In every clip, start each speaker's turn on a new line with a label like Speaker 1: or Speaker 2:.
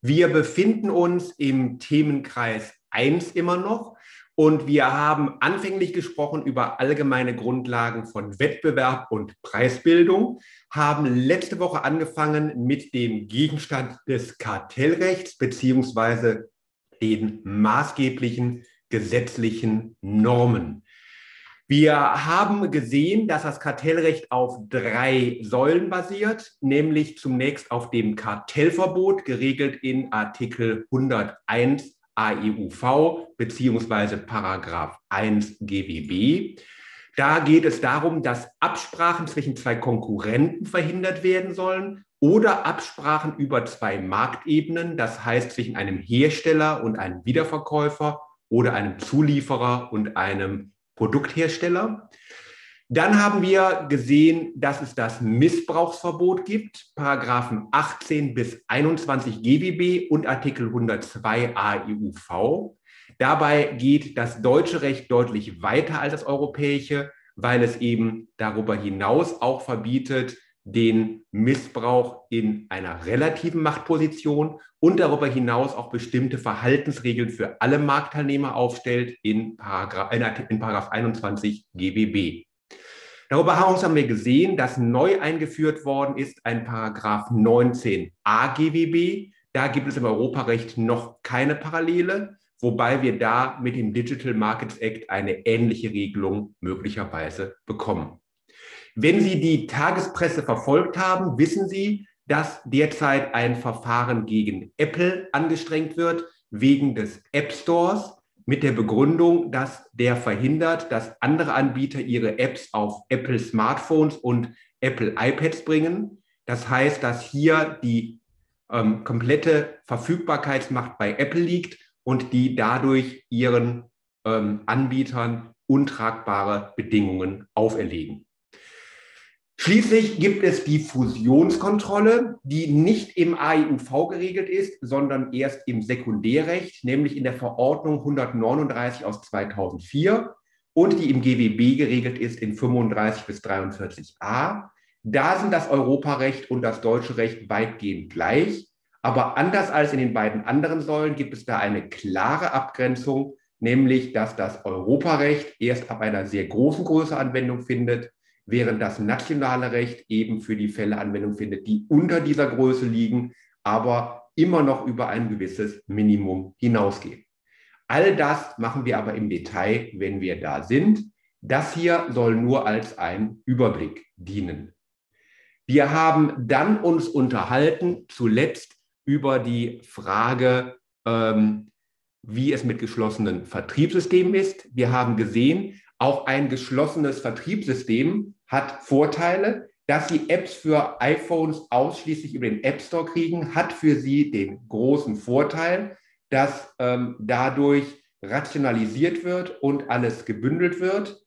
Speaker 1: Wir befinden uns im Themenkreis 1 immer noch und wir haben anfänglich gesprochen über allgemeine Grundlagen von Wettbewerb und Preisbildung, haben letzte Woche angefangen mit dem Gegenstand des Kartellrechts beziehungsweise den maßgeblichen gesetzlichen Normen. Wir haben gesehen, dass das Kartellrecht auf drei Säulen basiert, nämlich zunächst auf dem Kartellverbot, geregelt in Artikel 101 AEUV beziehungsweise Paragraph 1 GWB. Da geht es darum, dass Absprachen zwischen zwei Konkurrenten verhindert werden sollen oder Absprachen über zwei Marktebenen, das heißt zwischen einem Hersteller und einem Wiederverkäufer oder einem Zulieferer und einem Produkthersteller. Dann haben wir gesehen, dass es das Missbrauchsverbot gibt, Paragraphen 18 bis 21 GWB und Artikel 102 AIUV. Dabei geht das deutsche Recht deutlich weiter als das europäische, weil es eben darüber hinaus auch verbietet, den Missbrauch in einer relativen Machtposition und darüber hinaus auch bestimmte Verhaltensregeln für alle Marktteilnehmer aufstellt in Paragraph, in Paragraph 21 GWB. Darüber hinaus haben wir gesehen, dass neu eingeführt worden ist ein Paragraph 19 AGWB. Da gibt es im Europarecht noch keine Parallele, wobei wir da mit dem Digital Markets Act eine ähnliche Regelung möglicherweise bekommen. Wenn Sie die Tagespresse verfolgt haben, wissen Sie, dass derzeit ein Verfahren gegen Apple angestrengt wird wegen des App Stores mit der Begründung, dass der verhindert, dass andere Anbieter ihre Apps auf Apple Smartphones und Apple iPads bringen. Das heißt, dass hier die ähm, komplette Verfügbarkeitsmacht bei Apple liegt und die dadurch ihren ähm, Anbietern untragbare Bedingungen auferlegen. Schließlich gibt es die Fusionskontrolle, die nicht im AIUV geregelt ist, sondern erst im Sekundärrecht, nämlich in der Verordnung 139 aus 2004 und die im GWB geregelt ist in 35 bis 43a. Da sind das Europarecht und das deutsche Recht weitgehend gleich. Aber anders als in den beiden anderen Säulen gibt es da eine klare Abgrenzung, nämlich dass das Europarecht erst ab einer sehr großen Größe Anwendung findet während das nationale Recht eben für die Fälle Anwendung findet, die unter dieser Größe liegen, aber immer noch über ein gewisses Minimum hinausgehen. All das machen wir aber im Detail, wenn wir da sind. Das hier soll nur als ein Überblick dienen. Wir haben dann uns unterhalten, zuletzt über die Frage, ähm, wie es mit geschlossenen Vertriebssystemen ist. Wir haben gesehen, auch ein geschlossenes Vertriebssystem hat Vorteile. Dass Sie Apps für iPhones ausschließlich über den App Store kriegen, hat für Sie den großen Vorteil, dass ähm, dadurch rationalisiert wird und alles gebündelt wird.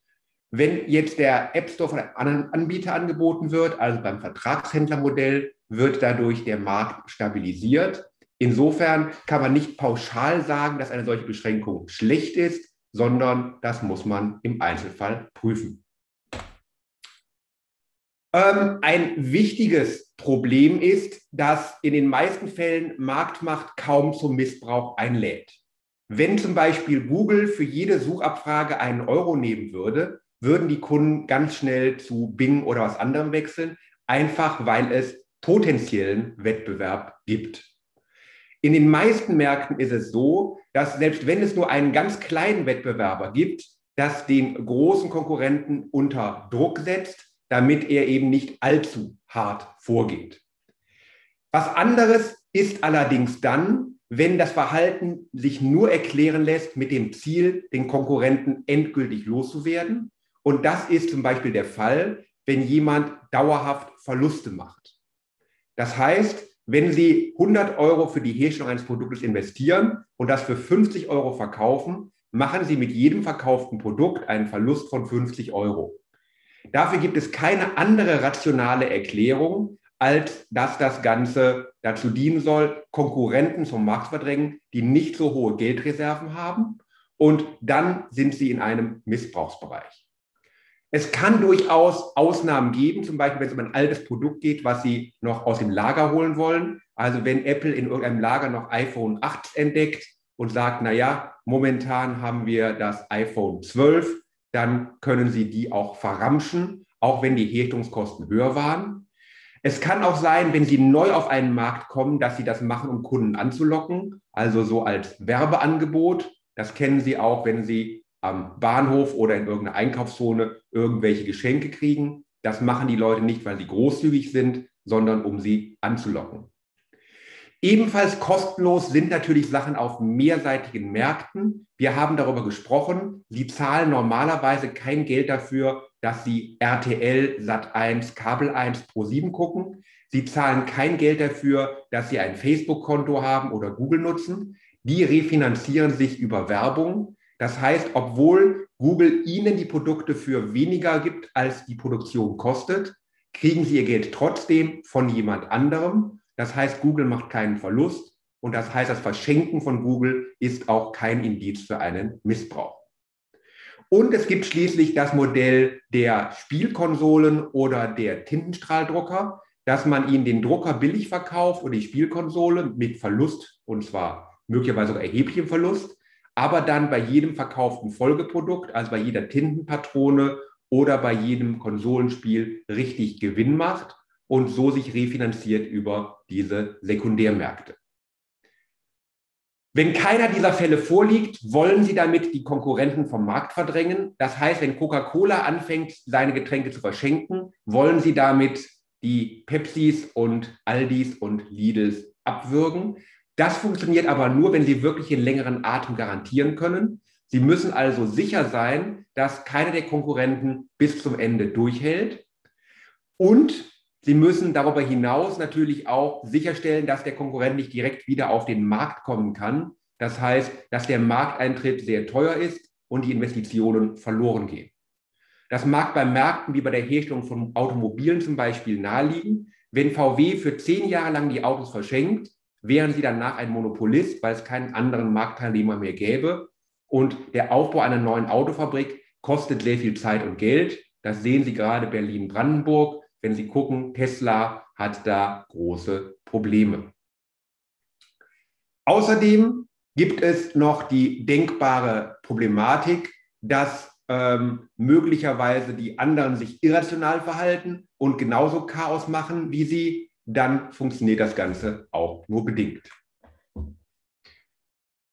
Speaker 1: Wenn jetzt der App Store von einem anderen Anbieter angeboten wird, also beim Vertragshändlermodell, wird dadurch der Markt stabilisiert. Insofern kann man nicht pauschal sagen, dass eine solche Beschränkung schlecht ist, sondern das muss man im Einzelfall prüfen. Ähm, ein wichtiges Problem ist, dass in den meisten Fällen Marktmacht kaum zum Missbrauch einlädt. Wenn zum Beispiel Google für jede Suchabfrage einen Euro nehmen würde, würden die Kunden ganz schnell zu Bing oder was anderem wechseln, einfach weil es potenziellen Wettbewerb gibt. In den meisten Märkten ist es so, dass selbst wenn es nur einen ganz kleinen Wettbewerber gibt, das den großen Konkurrenten unter Druck setzt, damit er eben nicht allzu hart vorgeht. Was anderes ist allerdings dann, wenn das Verhalten sich nur erklären lässt mit dem Ziel, den Konkurrenten endgültig loszuwerden. Und das ist zum Beispiel der Fall, wenn jemand dauerhaft Verluste macht. Das heißt, wenn Sie 100 Euro für die Herstellung eines Produktes investieren und das für 50 Euro verkaufen, machen Sie mit jedem verkauften Produkt einen Verlust von 50 Euro. Dafür gibt es keine andere rationale Erklärung, als dass das Ganze dazu dienen soll, Konkurrenten zum Markt verdrängen, die nicht so hohe Geldreserven haben. Und dann sind sie in einem Missbrauchsbereich. Es kann durchaus Ausnahmen geben, zum Beispiel wenn es um ein altes Produkt geht, was Sie noch aus dem Lager holen wollen. Also wenn Apple in irgendeinem Lager noch iPhone 8 entdeckt und sagt, naja, momentan haben wir das iPhone 12, dann können Sie die auch verramschen, auch wenn die Herstellungskosten höher waren. Es kann auch sein, wenn Sie neu auf einen Markt kommen, dass Sie das machen, um Kunden anzulocken, also so als Werbeangebot. Das kennen Sie auch, wenn Sie am Bahnhof oder in irgendeiner Einkaufszone irgendwelche Geschenke kriegen. Das machen die Leute nicht, weil sie großzügig sind, sondern um sie anzulocken. Ebenfalls kostenlos sind natürlich Sachen auf mehrseitigen Märkten. Wir haben darüber gesprochen. Sie zahlen normalerweise kein Geld dafür, dass Sie RTL, Sat1, Kabel 1, Pro7 gucken. Sie zahlen kein Geld dafür, dass Sie ein Facebook-Konto haben oder Google nutzen. Die refinanzieren sich über Werbung. Das heißt, obwohl Google Ihnen die Produkte für weniger gibt, als die Produktion kostet, kriegen Sie Ihr Geld trotzdem von jemand anderem. Das heißt, Google macht keinen Verlust und das heißt, das Verschenken von Google ist auch kein Indiz für einen Missbrauch. Und es gibt schließlich das Modell der Spielkonsolen oder der Tintenstrahldrucker, dass man ihnen den Drucker billig verkauft oder die Spielkonsole mit Verlust, und zwar möglicherweise sogar erheblichem Verlust, aber dann bei jedem verkauften Folgeprodukt, also bei jeder Tintenpatrone oder bei jedem Konsolenspiel richtig Gewinn macht und so sich refinanziert über diese Sekundärmärkte. Wenn keiner dieser Fälle vorliegt, wollen Sie damit die Konkurrenten vom Markt verdrängen. Das heißt, wenn Coca-Cola anfängt, seine Getränke zu verschenken, wollen Sie damit die Pepsis und Aldis und Lidls abwürgen. Das funktioniert aber nur, wenn Sie wirklich einen längeren Atem garantieren können. Sie müssen also sicher sein, dass keiner der Konkurrenten bis zum Ende durchhält. Und Sie müssen darüber hinaus natürlich auch sicherstellen, dass der Konkurrent nicht direkt wieder auf den Markt kommen kann. Das heißt, dass der Markteintritt sehr teuer ist und die Investitionen verloren gehen. Das mag bei Märkten wie bei der Herstellung von Automobilen zum Beispiel naheliegen. Wenn VW für zehn Jahre lang die Autos verschenkt, wären sie danach ein Monopolist, weil es keinen anderen Marktteilnehmer mehr gäbe. Und der Aufbau einer neuen Autofabrik kostet sehr viel Zeit und Geld. Das sehen Sie gerade Berlin-Brandenburg wenn Sie gucken, Tesla hat da große Probleme. Außerdem gibt es noch die denkbare Problematik, dass ähm, möglicherweise die anderen sich irrational verhalten und genauso Chaos machen wie sie, dann funktioniert das Ganze auch nur bedingt.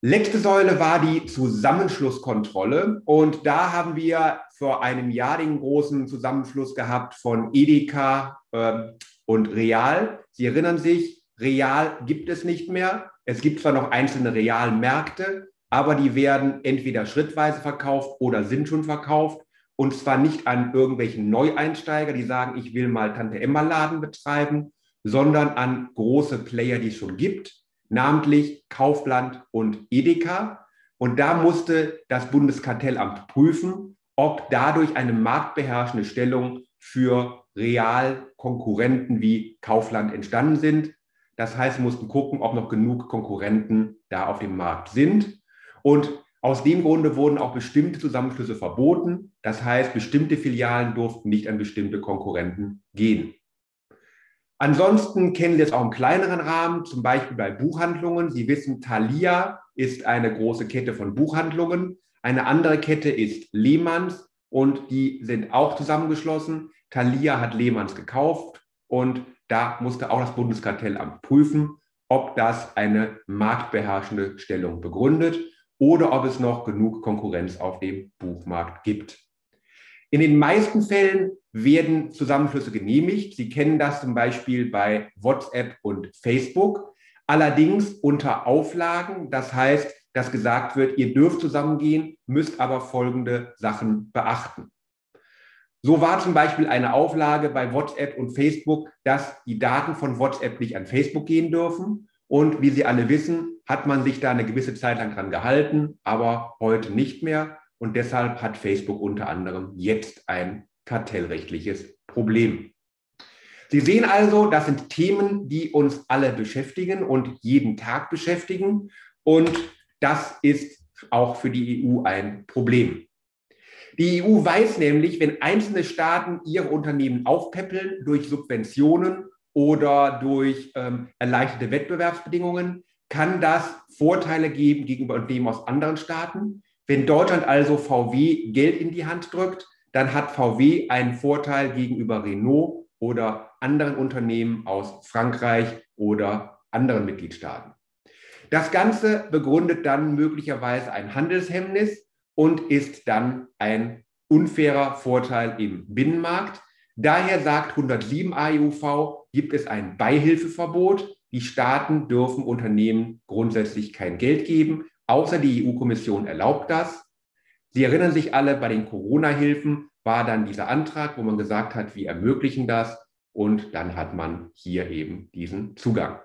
Speaker 1: Letzte Säule war die Zusammenschlusskontrolle. Und da haben wir vor einem Jahr den großen Zusammenschluss gehabt von Edeka äh, und Real. Sie erinnern sich, Real gibt es nicht mehr. Es gibt zwar noch einzelne Realmärkte, aber die werden entweder schrittweise verkauft oder sind schon verkauft. Und zwar nicht an irgendwelchen Neueinsteiger, die sagen, ich will mal Tante Emma Laden betreiben, sondern an große Player, die es schon gibt namentlich Kaufland und Edeka. Und da musste das Bundeskartellamt prüfen, ob dadurch eine marktbeherrschende Stellung für Realkonkurrenten wie Kaufland entstanden sind. Das heißt, wir mussten gucken, ob noch genug Konkurrenten da auf dem Markt sind. Und aus dem Grunde wurden auch bestimmte Zusammenschlüsse verboten. Das heißt, bestimmte Filialen durften nicht an bestimmte Konkurrenten gehen. Ansonsten kennen Sie es auch im kleineren Rahmen, zum Beispiel bei Buchhandlungen. Sie wissen, Thalia ist eine große Kette von Buchhandlungen. Eine andere Kette ist Lehmanns und die sind auch zusammengeschlossen. Thalia hat Lehmanns gekauft und da musste auch das Bundeskartellamt prüfen, ob das eine marktbeherrschende Stellung begründet oder ob es noch genug Konkurrenz auf dem Buchmarkt gibt. In den meisten Fällen werden Zusammenschlüsse genehmigt. Sie kennen das zum Beispiel bei WhatsApp und Facebook, allerdings unter Auflagen. Das heißt, dass gesagt wird, ihr dürft zusammengehen, müsst aber folgende Sachen beachten. So war zum Beispiel eine Auflage bei WhatsApp und Facebook, dass die Daten von WhatsApp nicht an Facebook gehen dürfen. Und wie Sie alle wissen, hat man sich da eine gewisse Zeit lang dran gehalten, aber heute nicht mehr. Und deshalb hat Facebook unter anderem jetzt ein kartellrechtliches Problem. Sie sehen also, das sind Themen, die uns alle beschäftigen und jeden Tag beschäftigen. Und das ist auch für die EU ein Problem. Die EU weiß nämlich, wenn einzelne Staaten ihre Unternehmen aufpäppeln durch Subventionen oder durch ähm, erleichterte Wettbewerbsbedingungen kann das Vorteile geben gegenüber Unternehmen aus anderen Staaten. Wenn Deutschland also VW Geld in die Hand drückt, dann hat VW einen Vorteil gegenüber Renault oder anderen Unternehmen aus Frankreich oder anderen Mitgliedstaaten. Das Ganze begründet dann möglicherweise ein Handelshemmnis und ist dann ein unfairer Vorteil im Binnenmarkt. Daher sagt 107 AEUV, gibt es ein Beihilfeverbot. Die Staaten dürfen Unternehmen grundsätzlich kein Geld geben, außer die EU-Kommission erlaubt das. Sie erinnern sich alle, bei den Corona-Hilfen war dann dieser Antrag, wo man gesagt hat, wir ermöglichen das und dann hat man hier eben diesen Zugang.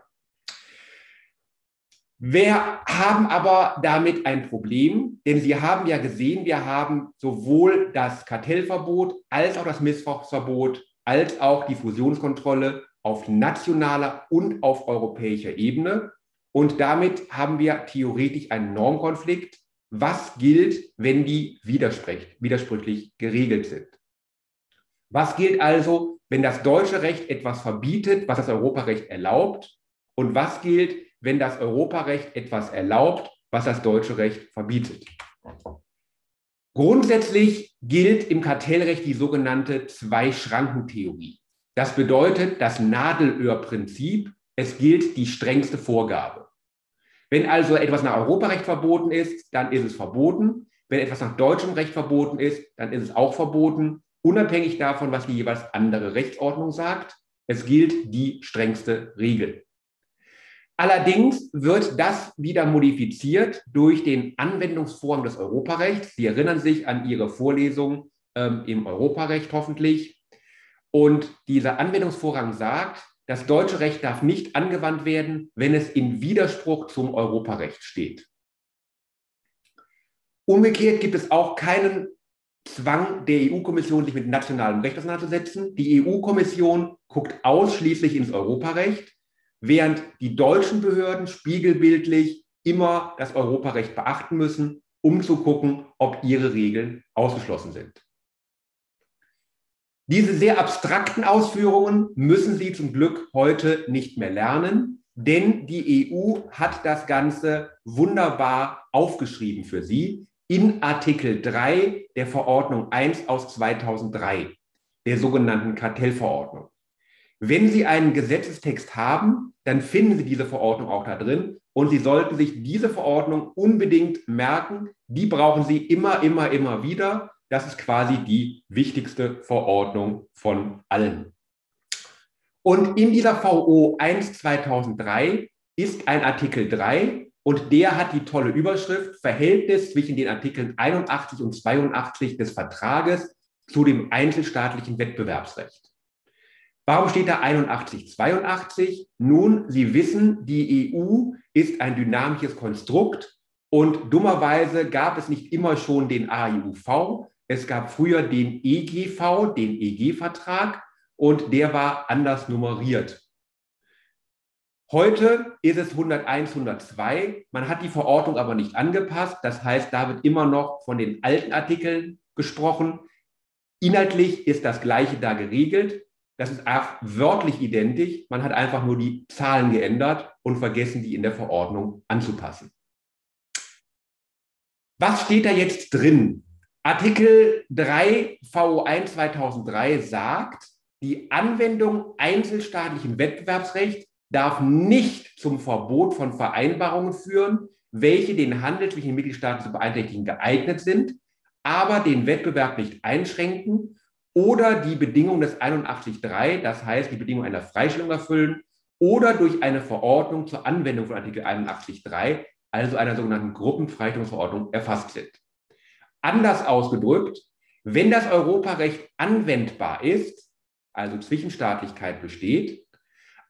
Speaker 1: Wir haben aber damit ein Problem, denn Sie haben ja gesehen, wir haben sowohl das Kartellverbot als auch das Missbrauchsverbot als auch die Fusionskontrolle auf nationaler und auf europäischer Ebene. Und damit haben wir theoretisch einen Normkonflikt. Was gilt, wenn die widersprüchlich geregelt sind? Was gilt also, wenn das deutsche Recht etwas verbietet, was das Europarecht erlaubt? Und was gilt, wenn das Europarecht etwas erlaubt, was das deutsche Recht verbietet. Grundsätzlich gilt im Kartellrecht die sogenannte Zwei-Schranken-Theorie. Das bedeutet das Nadelöhrprinzip. Es gilt die strengste Vorgabe. Wenn also etwas nach Europarecht verboten ist, dann ist es verboten. Wenn etwas nach deutschem Recht verboten ist, dann ist es auch verboten, unabhängig davon, was die jeweils andere Rechtsordnung sagt. Es gilt die strengste Regel. Allerdings wird das wieder modifiziert durch den Anwendungsform des Europarechts. Sie erinnern sich an Ihre Vorlesung ähm, im Europarecht hoffentlich. Und dieser Anwendungsvorrang sagt, das deutsche Recht darf nicht angewandt werden, wenn es in Widerspruch zum Europarecht steht. Umgekehrt gibt es auch keinen Zwang der EU-Kommission, sich mit nationalem Recht auseinanderzusetzen. Die EU-Kommission guckt ausschließlich ins Europarecht während die deutschen Behörden spiegelbildlich immer das Europarecht beachten müssen, um zu gucken, ob ihre Regeln ausgeschlossen sind. Diese sehr abstrakten Ausführungen müssen Sie zum Glück heute nicht mehr lernen, denn die EU hat das Ganze wunderbar aufgeschrieben für Sie in Artikel 3 der Verordnung 1 aus 2003, der sogenannten Kartellverordnung. Wenn Sie einen Gesetzestext haben, dann finden Sie diese Verordnung auch da drin und Sie sollten sich diese Verordnung unbedingt merken. Die brauchen Sie immer, immer, immer wieder. Das ist quasi die wichtigste Verordnung von allen. Und in dieser VO 1 2003 ist ein Artikel 3 und der hat die tolle Überschrift Verhältnis zwischen den Artikeln 81 und 82 des Vertrages zu dem einzelstaatlichen Wettbewerbsrecht. Warum steht da 81, 82? Nun, Sie wissen, die EU ist ein dynamisches Konstrukt und dummerweise gab es nicht immer schon den AIUV. Es gab früher den EGV, den EG-Vertrag und der war anders nummeriert. Heute ist es 101, 102. Man hat die Verordnung aber nicht angepasst. Das heißt, da wird immer noch von den alten Artikeln gesprochen. Inhaltlich ist das Gleiche da geregelt. Das ist auch wörtlich identisch. Man hat einfach nur die Zahlen geändert und vergessen, die in der Verordnung anzupassen. Was steht da jetzt drin? Artikel 3 VO1 2003 sagt, die Anwendung einzelstaatlichen Wettbewerbsrechts darf nicht zum Verbot von Vereinbarungen führen, welche den Handel zwischen den Mitgliedstaaten zu beeinträchtigen geeignet sind, aber den Wettbewerb nicht einschränken oder die Bedingung des 81.3, das heißt die Bedingung einer Freistellung erfüllen, oder durch eine Verordnung zur Anwendung von Artikel 81.3, also einer sogenannten Gruppenfreistellungsverordnung, erfasst sind. Anders ausgedrückt, wenn das Europarecht anwendbar ist, also Zwischenstaatlichkeit besteht,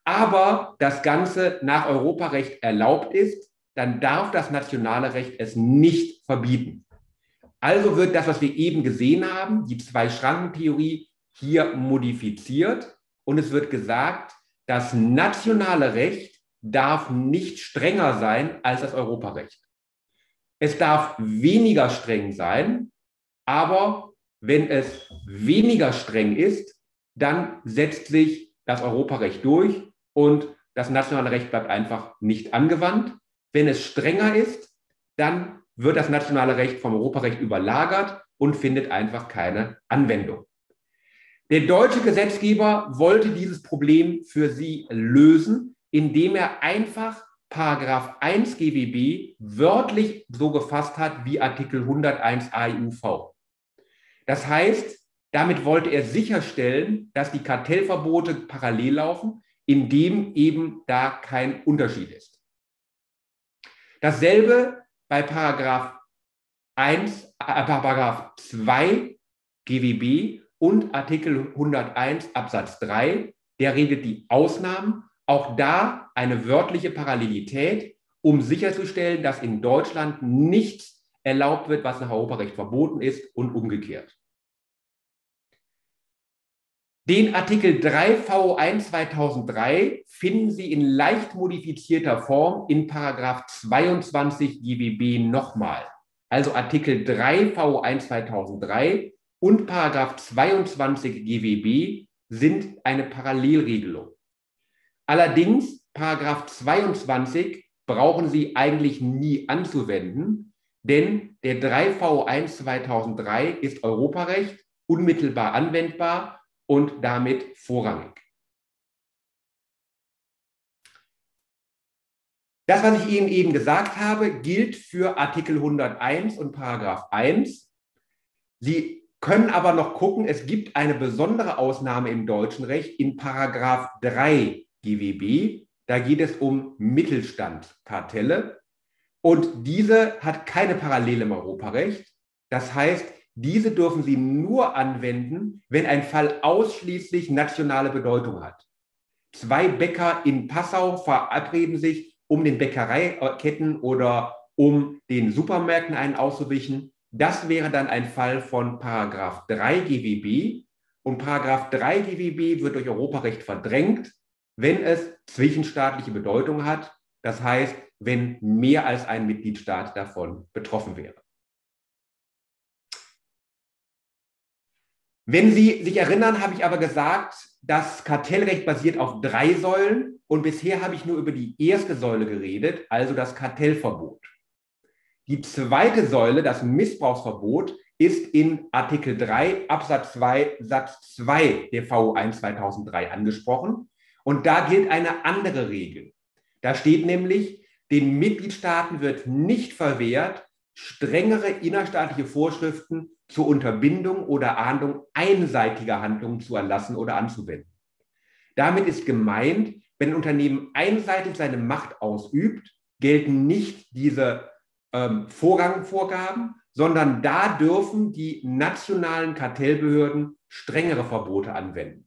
Speaker 1: aber das Ganze nach Europarecht erlaubt ist, dann darf das nationale Recht es nicht verbieten. Also wird das, was wir eben gesehen haben, die Zwei-Schranken-Theorie, hier modifiziert und es wird gesagt, das nationale Recht darf nicht strenger sein als das Europarecht. Es darf weniger streng sein, aber wenn es weniger streng ist, dann setzt sich das Europarecht durch und das nationale Recht bleibt einfach nicht angewandt. Wenn es strenger ist, dann wird das nationale Recht vom Europarecht überlagert und findet einfach keine Anwendung. Der deutsche Gesetzgeber wollte dieses Problem für sie lösen, indem er einfach Paragraph 1 GWB wörtlich so gefasst hat wie Artikel 101 AIUV. Das heißt, damit wollte er sicherstellen, dass die Kartellverbote parallel laufen, indem eben da kein Unterschied ist. Dasselbe bei Paragraph 1, äh, Paragraph 2 GWB und Artikel 101 Absatz 3, der regelt die Ausnahmen. Auch da eine wörtliche Parallelität, um sicherzustellen, dass in Deutschland nichts erlaubt wird, was nach Europarecht verboten ist und umgekehrt. Den Artikel 3 V1 2003 finden Sie in leicht modifizierter Form in Paragraph 22 GBB nochmal. Also Artikel 3 V1 2003 und Paragraph 22 GWB sind eine Parallelregelung. Allerdings Paragraph 22 brauchen Sie eigentlich nie anzuwenden, denn der 3V1 2003 ist Europarecht, unmittelbar anwendbar und damit vorrangig. Das, was ich Ihnen eben gesagt habe, gilt für Artikel 101 und Paragraph 1. Sie können aber noch gucken, es gibt eine besondere Ausnahme im deutschen Recht in Paragraph 3 GWB. Da geht es um Mittelstandskartelle. Und diese hat keine Parallele im Europarecht. Das heißt, diese dürfen Sie nur anwenden, wenn ein Fall ausschließlich nationale Bedeutung hat. Zwei Bäcker in Passau verabreden sich, um den Bäckereiketten oder um den Supermärkten einen auszuwischen. Das wäre dann ein Fall von Paragraph 3 GWB. Und Paragraph 3 GWB wird durch Europarecht verdrängt, wenn es zwischenstaatliche Bedeutung hat. Das heißt, wenn mehr als ein Mitgliedstaat davon betroffen wäre. Wenn Sie sich erinnern, habe ich aber gesagt, das Kartellrecht basiert auf drei Säulen und bisher habe ich nur über die erste Säule geredet, also das Kartellverbot. Die zweite Säule, das Missbrauchsverbot, ist in Artikel 3 Absatz 2 Satz 2 der VO 1 2003 angesprochen. Und da gilt eine andere Regel. Da steht nämlich, den Mitgliedstaaten wird nicht verwehrt, strengere innerstaatliche Vorschriften zur Unterbindung oder Ahndung einseitiger Handlungen zu erlassen oder anzuwenden. Damit ist gemeint, wenn ein Unternehmen einseitig seine Macht ausübt, gelten nicht diese ähm, Vorrangvorgaben, sondern da dürfen die nationalen Kartellbehörden strengere Verbote anwenden.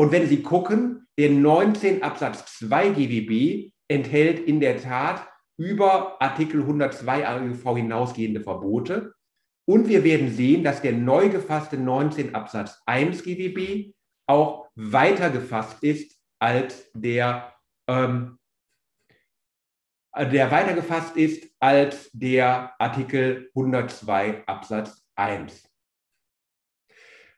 Speaker 1: Und wenn Sie gucken, der 19 Absatz 2 GWB enthält in der Tat über Artikel 102 AGV hinausgehende Verbote. Und wir werden sehen, dass der neu gefasste 19 Absatz 1 GWB auch weiter gefasst ist als der ähm, äh, der weiter gefasst ist als der Artikel 102 Absatz 1.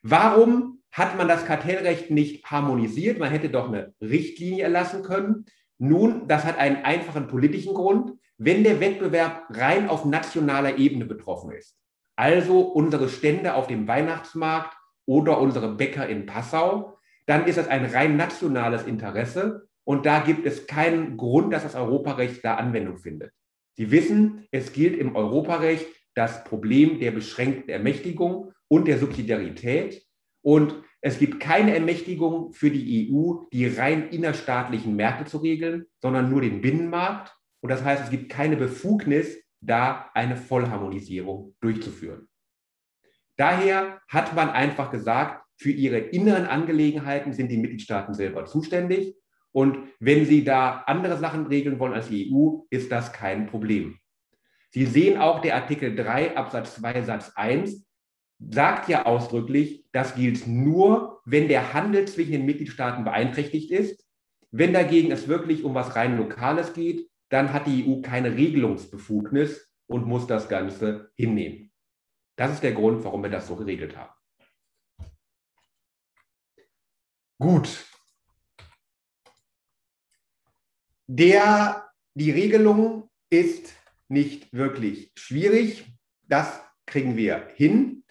Speaker 1: Warum hat man das Kartellrecht nicht harmonisiert? Man hätte doch eine Richtlinie erlassen können. Nun, das hat einen einfachen politischen Grund, wenn der Wettbewerb rein auf nationaler Ebene betroffen ist. Also unsere Stände auf dem Weihnachtsmarkt oder unsere Bäcker in Passau, dann ist das ein rein nationales Interesse und da gibt es keinen Grund, dass das Europarecht da Anwendung findet. Sie wissen, es gilt im Europarecht das Problem der beschränkten Ermächtigung und der Subsidiarität. Und es gibt keine Ermächtigung für die EU, die rein innerstaatlichen Märkte zu regeln, sondern nur den Binnenmarkt. Und das heißt, es gibt keine Befugnis, da eine Vollharmonisierung durchzuführen. Daher hat man einfach gesagt, für ihre inneren Angelegenheiten sind die Mitgliedstaaten selber zuständig. Und wenn Sie da andere Sachen regeln wollen als die EU, ist das kein Problem. Sie sehen auch, der Artikel 3 Absatz 2 Satz 1 sagt ja ausdrücklich, das gilt nur, wenn der Handel zwischen den Mitgliedstaaten beeinträchtigt ist. Wenn dagegen es wirklich um was rein Lokales geht, dann hat die EU keine Regelungsbefugnis und muss das Ganze hinnehmen. Das ist der Grund, warum wir das so geregelt haben. Gut, Der, die Regelung ist nicht wirklich schwierig. Das kriegen wir hin.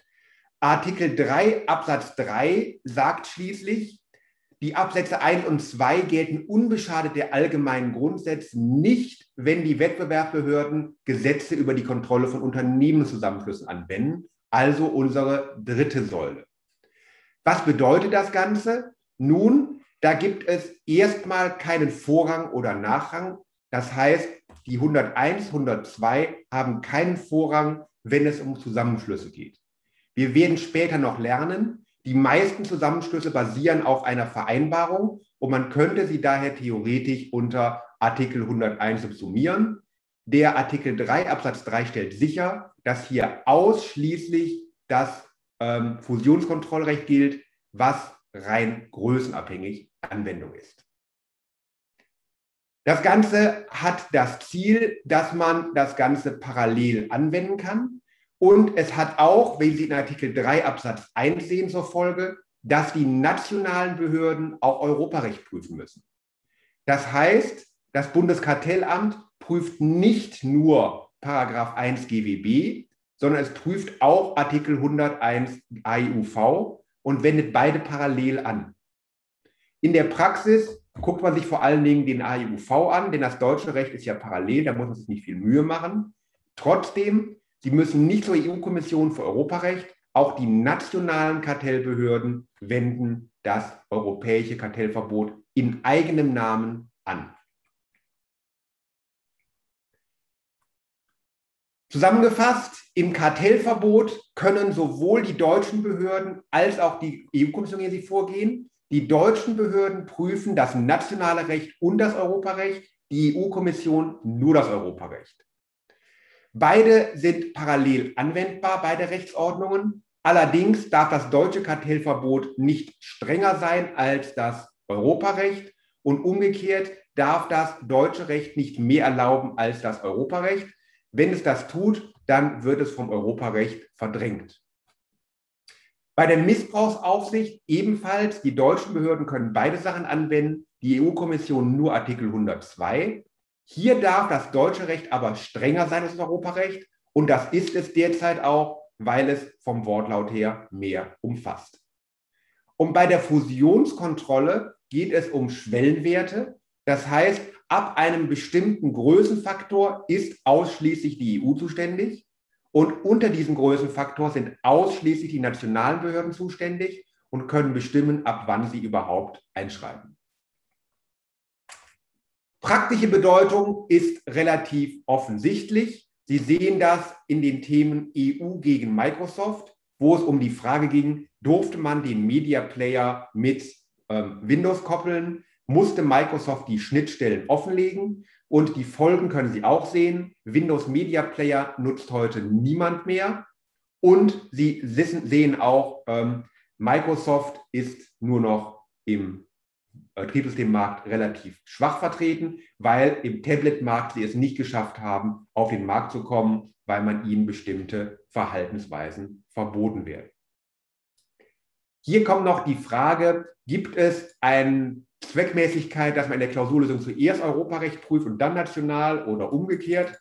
Speaker 1: Artikel 3 Absatz 3 sagt schließlich, die Absätze 1 und 2 gelten unbeschadet der allgemeinen Grundsätze nicht, wenn die Wettbewerbsbehörden Gesetze über die Kontrolle von Unternehmenszusammenschlüssen anwenden, also unsere dritte Säule. Was bedeutet das Ganze? Nun, da gibt es erstmal keinen Vorrang oder Nachrang. Das heißt, die 101, 102 haben keinen Vorrang, wenn es um Zusammenschlüsse geht. Wir werden später noch lernen, die meisten Zusammenschlüsse basieren auf einer Vereinbarung und man könnte sie daher theoretisch unter Artikel 101 subsumieren. Der Artikel 3 Absatz 3 stellt sicher, dass hier ausschließlich das ähm, Fusionskontrollrecht gilt, was rein größenabhängig Anwendung ist. Das Ganze hat das Ziel, dass man das Ganze parallel anwenden kann. Und es hat auch, wenn Sie in Artikel 3 Absatz 1 sehen zur Folge, dass die nationalen Behörden auch Europarecht prüfen müssen. Das heißt, das Bundeskartellamt prüft nicht nur Paragraph 1 GWB, sondern es prüft auch Artikel 101 AIUV und wendet beide parallel an. In der Praxis guckt man sich vor allen Dingen den AIUV an, denn das deutsche Recht ist ja parallel, da muss man sich nicht viel Mühe machen. Trotzdem Sie müssen nicht zur EU-Kommission für Europarecht, auch die nationalen Kartellbehörden wenden das europäische Kartellverbot in eigenem Namen an. Zusammengefasst, im Kartellverbot können sowohl die deutschen Behörden als auch die EU-Kommission hier vorgehen. Die deutschen Behörden prüfen das nationale Recht und das Europarecht, die EU-Kommission nur das Europarecht. Beide sind parallel anwendbar, beide Rechtsordnungen. Allerdings darf das deutsche Kartellverbot nicht strenger sein als das Europarecht und umgekehrt darf das deutsche Recht nicht mehr erlauben als das Europarecht. Wenn es das tut, dann wird es vom Europarecht verdrängt. Bei der Missbrauchsaufsicht ebenfalls, die deutschen Behörden können beide Sachen anwenden, die EU-Kommission nur Artikel 102. Hier darf das deutsche Recht aber strenger sein als das Europarecht und das ist es derzeit auch, weil es vom Wortlaut her mehr umfasst. Und bei der Fusionskontrolle geht es um Schwellenwerte. Das heißt, ab einem bestimmten Größenfaktor ist ausschließlich die EU zuständig und unter diesem Größenfaktor sind ausschließlich die nationalen Behörden zuständig und können bestimmen, ab wann sie überhaupt einschreiben. Praktische Bedeutung ist relativ offensichtlich. Sie sehen das in den Themen EU gegen Microsoft, wo es um die Frage ging, durfte man den Media Player mit ähm, Windows koppeln, musste Microsoft die Schnittstellen offenlegen und die Folgen können Sie auch sehen. Windows Media Player nutzt heute niemand mehr und Sie sehen auch, ähm, Microsoft ist nur noch im Betriebssystemmarkt relativ schwach vertreten, weil im Tablet-Markt sie es nicht geschafft haben, auf den Markt zu kommen, weil man ihnen bestimmte Verhaltensweisen verboten werden. Hier kommt noch die Frage, gibt es eine Zweckmäßigkeit, dass man in der Klausurlösung zuerst Europarecht prüft und dann national oder umgekehrt?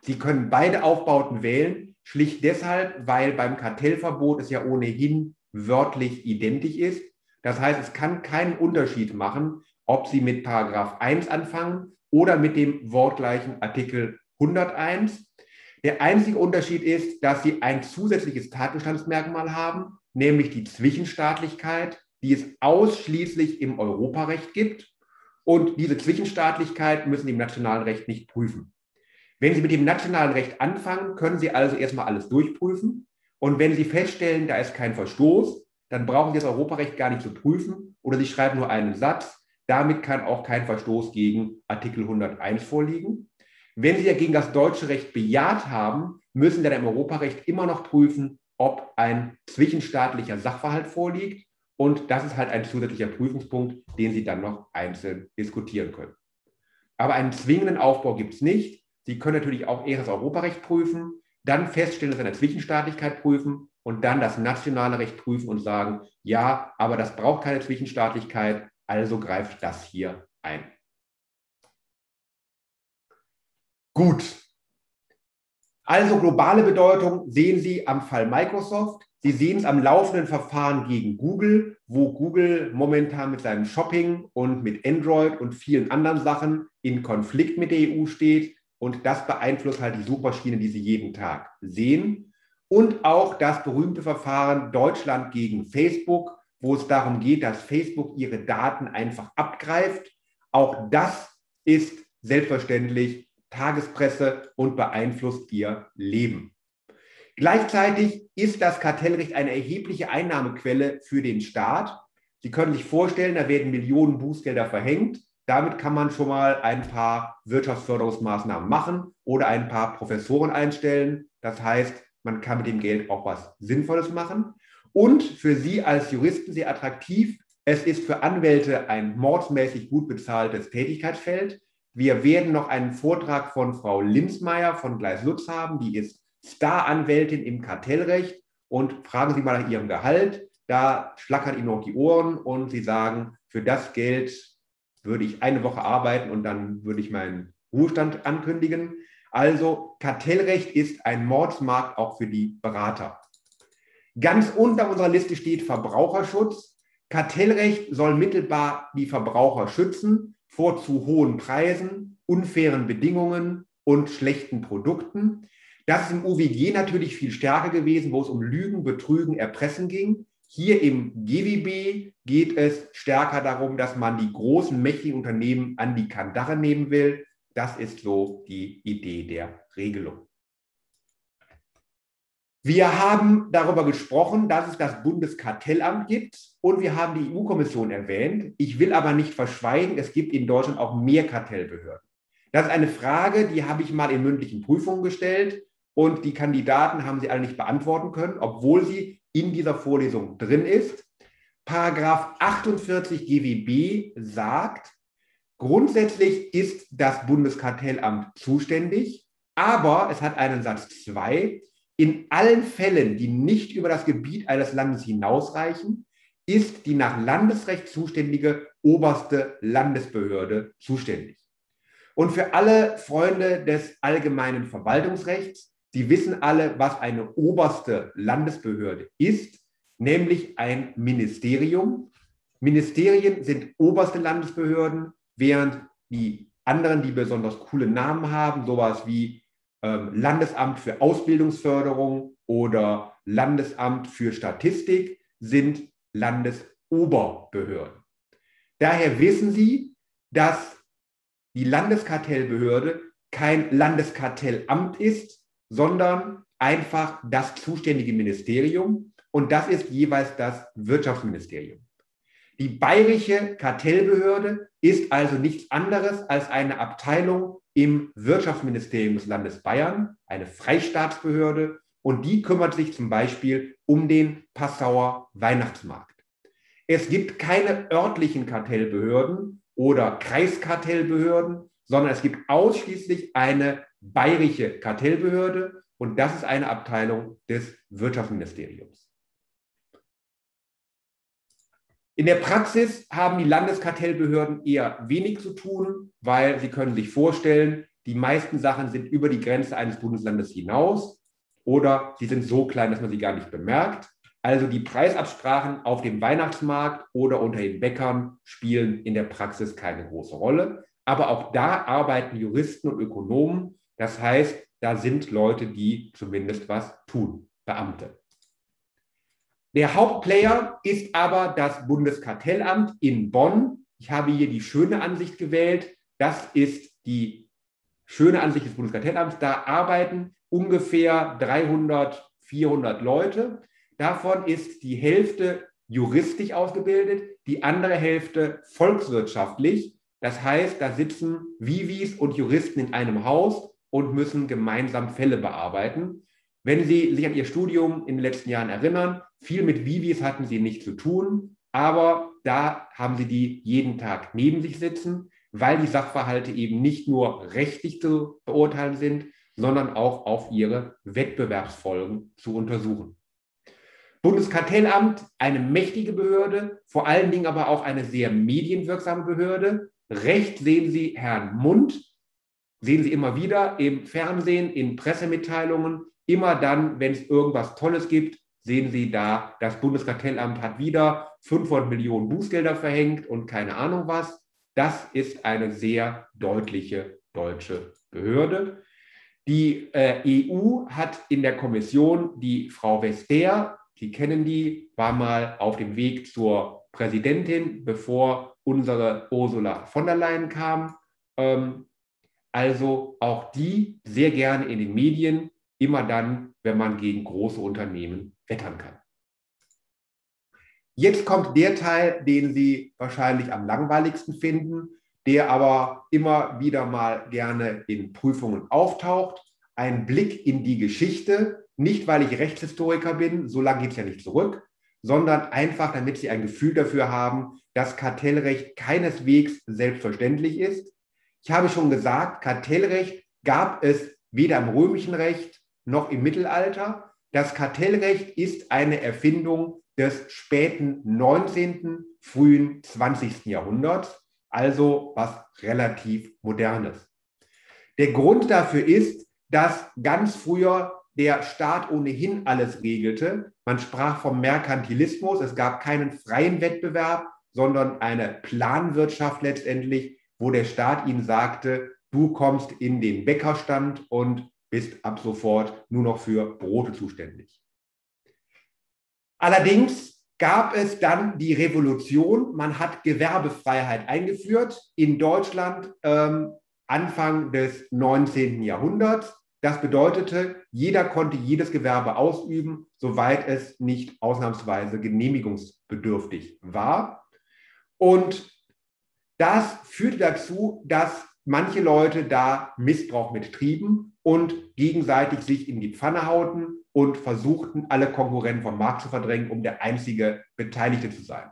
Speaker 1: Sie können beide Aufbauten wählen, schlicht deshalb, weil beim Kartellverbot es ja ohnehin wörtlich identisch ist. Das heißt, es kann keinen Unterschied machen, ob Sie mit Paragraph 1 anfangen oder mit dem wortgleichen Artikel 101. Der einzige Unterschied ist, dass Sie ein zusätzliches Tatbestandsmerkmal haben, nämlich die Zwischenstaatlichkeit, die es ausschließlich im Europarecht gibt. Und diese Zwischenstaatlichkeit müssen Sie im nationalen Recht nicht prüfen. Wenn Sie mit dem nationalen Recht anfangen, können Sie also erstmal alles durchprüfen. Und wenn Sie feststellen, da ist kein Verstoß, dann brauchen Sie das Europarecht gar nicht zu prüfen oder Sie schreiben nur einen Satz. Damit kann auch kein Verstoß gegen Artikel 101 vorliegen. Wenn Sie ja gegen das deutsche Recht bejaht haben, müssen Sie dann im Europarecht immer noch prüfen, ob ein zwischenstaatlicher Sachverhalt vorliegt. Und das ist halt ein zusätzlicher Prüfungspunkt, den Sie dann noch einzeln diskutieren können. Aber einen zwingenden Aufbau gibt es nicht. Sie können natürlich auch erst das Europarecht prüfen, dann feststellen, dass eine Zwischenstaatlichkeit prüfen und dann das nationale Recht prüfen und sagen, ja, aber das braucht keine Zwischenstaatlichkeit, also greift das hier ein. Gut. Also globale Bedeutung sehen Sie am Fall Microsoft. Sie sehen es am laufenden Verfahren gegen Google, wo Google momentan mit seinem Shopping und mit Android und vielen anderen Sachen in Konflikt mit der EU steht. Und das beeinflusst halt die Suchmaschine, die Sie jeden Tag sehen. Und auch das berühmte Verfahren Deutschland gegen Facebook, wo es darum geht, dass Facebook ihre Daten einfach abgreift. Auch das ist selbstverständlich Tagespresse und beeinflusst ihr Leben. Gleichzeitig ist das Kartellrecht eine erhebliche Einnahmequelle für den Staat. Sie können sich vorstellen, da werden Millionen Bußgelder verhängt. Damit kann man schon mal ein paar Wirtschaftsförderungsmaßnahmen machen oder ein paar Professoren einstellen. Das heißt, man kann mit dem Geld auch was Sinnvolles machen. Und für Sie als Juristen sehr attraktiv, es ist für Anwälte ein mordsmäßig gut bezahltes Tätigkeitsfeld. Wir werden noch einen Vortrag von Frau Linsmeier von Gleis Lutz haben, die ist Star-Anwältin im Kartellrecht und fragen Sie mal nach ihrem Gehalt. Da schlackern Ihnen noch die Ohren und Sie sagen, für das Geld würde ich eine Woche arbeiten und dann würde ich meinen Ruhestand ankündigen. Also Kartellrecht ist ein Mordsmarkt auch für die Berater. Ganz unter unserer Liste steht Verbraucherschutz. Kartellrecht soll mittelbar die Verbraucher schützen vor zu hohen Preisen, unfairen Bedingungen und schlechten Produkten. Das ist im UWG natürlich viel stärker gewesen, wo es um Lügen, Betrügen, Erpressen ging. Hier im GWB geht es stärker darum, dass man die großen, mächtigen Unternehmen an die Kandare nehmen will. Das ist so die Idee der Regelung. Wir haben darüber gesprochen, dass es das Bundeskartellamt gibt und wir haben die EU-Kommission erwähnt. Ich will aber nicht verschweigen, es gibt in Deutschland auch mehr Kartellbehörden. Das ist eine Frage, die habe ich mal in mündlichen Prüfungen gestellt und die Kandidaten haben sie alle nicht beantworten können, obwohl sie in dieser Vorlesung drin ist. Paragraph 48 GWB sagt, grundsätzlich ist das Bundeskartellamt zuständig, aber es hat einen Satz 2. In allen Fällen, die nicht über das Gebiet eines Landes hinausreichen, ist die nach Landesrecht zuständige oberste Landesbehörde zuständig. Und für alle Freunde des allgemeinen Verwaltungsrechts, Sie wissen alle, was eine oberste Landesbehörde ist, nämlich ein Ministerium. Ministerien sind oberste Landesbehörden, während die anderen, die besonders coole Namen haben, sowas wie ähm, Landesamt für Ausbildungsförderung oder Landesamt für Statistik, sind Landesoberbehörden. Daher wissen Sie, dass die Landeskartellbehörde kein Landeskartellamt ist, sondern einfach das zuständige Ministerium und das ist jeweils das Wirtschaftsministerium. Die bayerische Kartellbehörde ist also nichts anderes als eine Abteilung im Wirtschaftsministerium des Landes Bayern, eine Freistaatsbehörde, und die kümmert sich zum Beispiel um den Passauer Weihnachtsmarkt. Es gibt keine örtlichen Kartellbehörden oder Kreiskartellbehörden, sondern es gibt ausschließlich eine bayerische Kartellbehörde und das ist eine Abteilung des Wirtschaftsministeriums. In der Praxis haben die Landeskartellbehörden eher wenig zu tun, weil Sie können sich vorstellen, die meisten Sachen sind über die Grenze eines Bundeslandes hinaus oder sie sind so klein, dass man sie gar nicht bemerkt. Also die Preisabsprachen auf dem Weihnachtsmarkt oder unter den Bäckern spielen in der Praxis keine große Rolle. Aber auch da arbeiten Juristen und Ökonomen das heißt, da sind Leute, die zumindest was tun, Beamte. Der Hauptplayer ist aber das Bundeskartellamt in Bonn. Ich habe hier die schöne Ansicht gewählt. Das ist die schöne Ansicht des Bundeskartellamts. Da arbeiten ungefähr 300, 400 Leute. Davon ist die Hälfte juristisch ausgebildet, die andere Hälfte volkswirtschaftlich. Das heißt, da sitzen Vivis und Juristen in einem Haus und müssen gemeinsam Fälle bearbeiten. Wenn Sie sich an Ihr Studium in den letzten Jahren erinnern, viel mit Vivis hatten Sie nicht zu tun, aber da haben Sie die jeden Tag neben sich sitzen, weil die Sachverhalte eben nicht nur rechtlich zu beurteilen sind, sondern auch auf ihre Wettbewerbsfolgen zu untersuchen. Bundeskartellamt, eine mächtige Behörde, vor allen Dingen aber auch eine sehr medienwirksame Behörde. Recht sehen Sie Herrn Mund, sehen Sie immer wieder im Fernsehen, in Pressemitteilungen, immer dann, wenn es irgendwas Tolles gibt, sehen Sie da, das Bundeskartellamt hat wieder 500 Millionen Bußgelder verhängt und keine Ahnung was. Das ist eine sehr deutliche deutsche Behörde. Die äh, EU hat in der Kommission die Frau Vester, Sie kennen die, war mal auf dem Weg zur Präsidentin, bevor unsere Ursula von der Leyen kam. Ähm, also auch die sehr gerne in den Medien, immer dann, wenn man gegen große Unternehmen wettern kann. Jetzt kommt der Teil, den Sie wahrscheinlich am langweiligsten finden, der aber immer wieder mal gerne in Prüfungen auftaucht. Ein Blick in die Geschichte, nicht weil ich Rechtshistoriker bin, so lange geht es ja nicht zurück, sondern einfach, damit Sie ein Gefühl dafür haben, dass Kartellrecht keineswegs selbstverständlich ist. Ich habe schon gesagt, Kartellrecht gab es weder im römischen Recht noch im Mittelalter. Das Kartellrecht ist eine Erfindung des späten 19., frühen 20. Jahrhunderts, also was relativ modernes. Der Grund dafür ist, dass ganz früher der Staat ohnehin alles regelte. Man sprach vom Merkantilismus, es gab keinen freien Wettbewerb, sondern eine Planwirtschaft letztendlich, wo der Staat ihnen sagte, du kommst in den Bäckerstand und bist ab sofort nur noch für Brote zuständig. Allerdings gab es dann die Revolution. Man hat Gewerbefreiheit eingeführt in Deutschland ähm, Anfang des 19. Jahrhunderts. Das bedeutete, jeder konnte jedes Gewerbe ausüben, soweit es nicht ausnahmsweise genehmigungsbedürftig war. Und das führte dazu, dass manche Leute da Missbrauch mit trieben und gegenseitig sich in die Pfanne hauten und versuchten, alle Konkurrenten vom Markt zu verdrängen, um der einzige Beteiligte zu sein.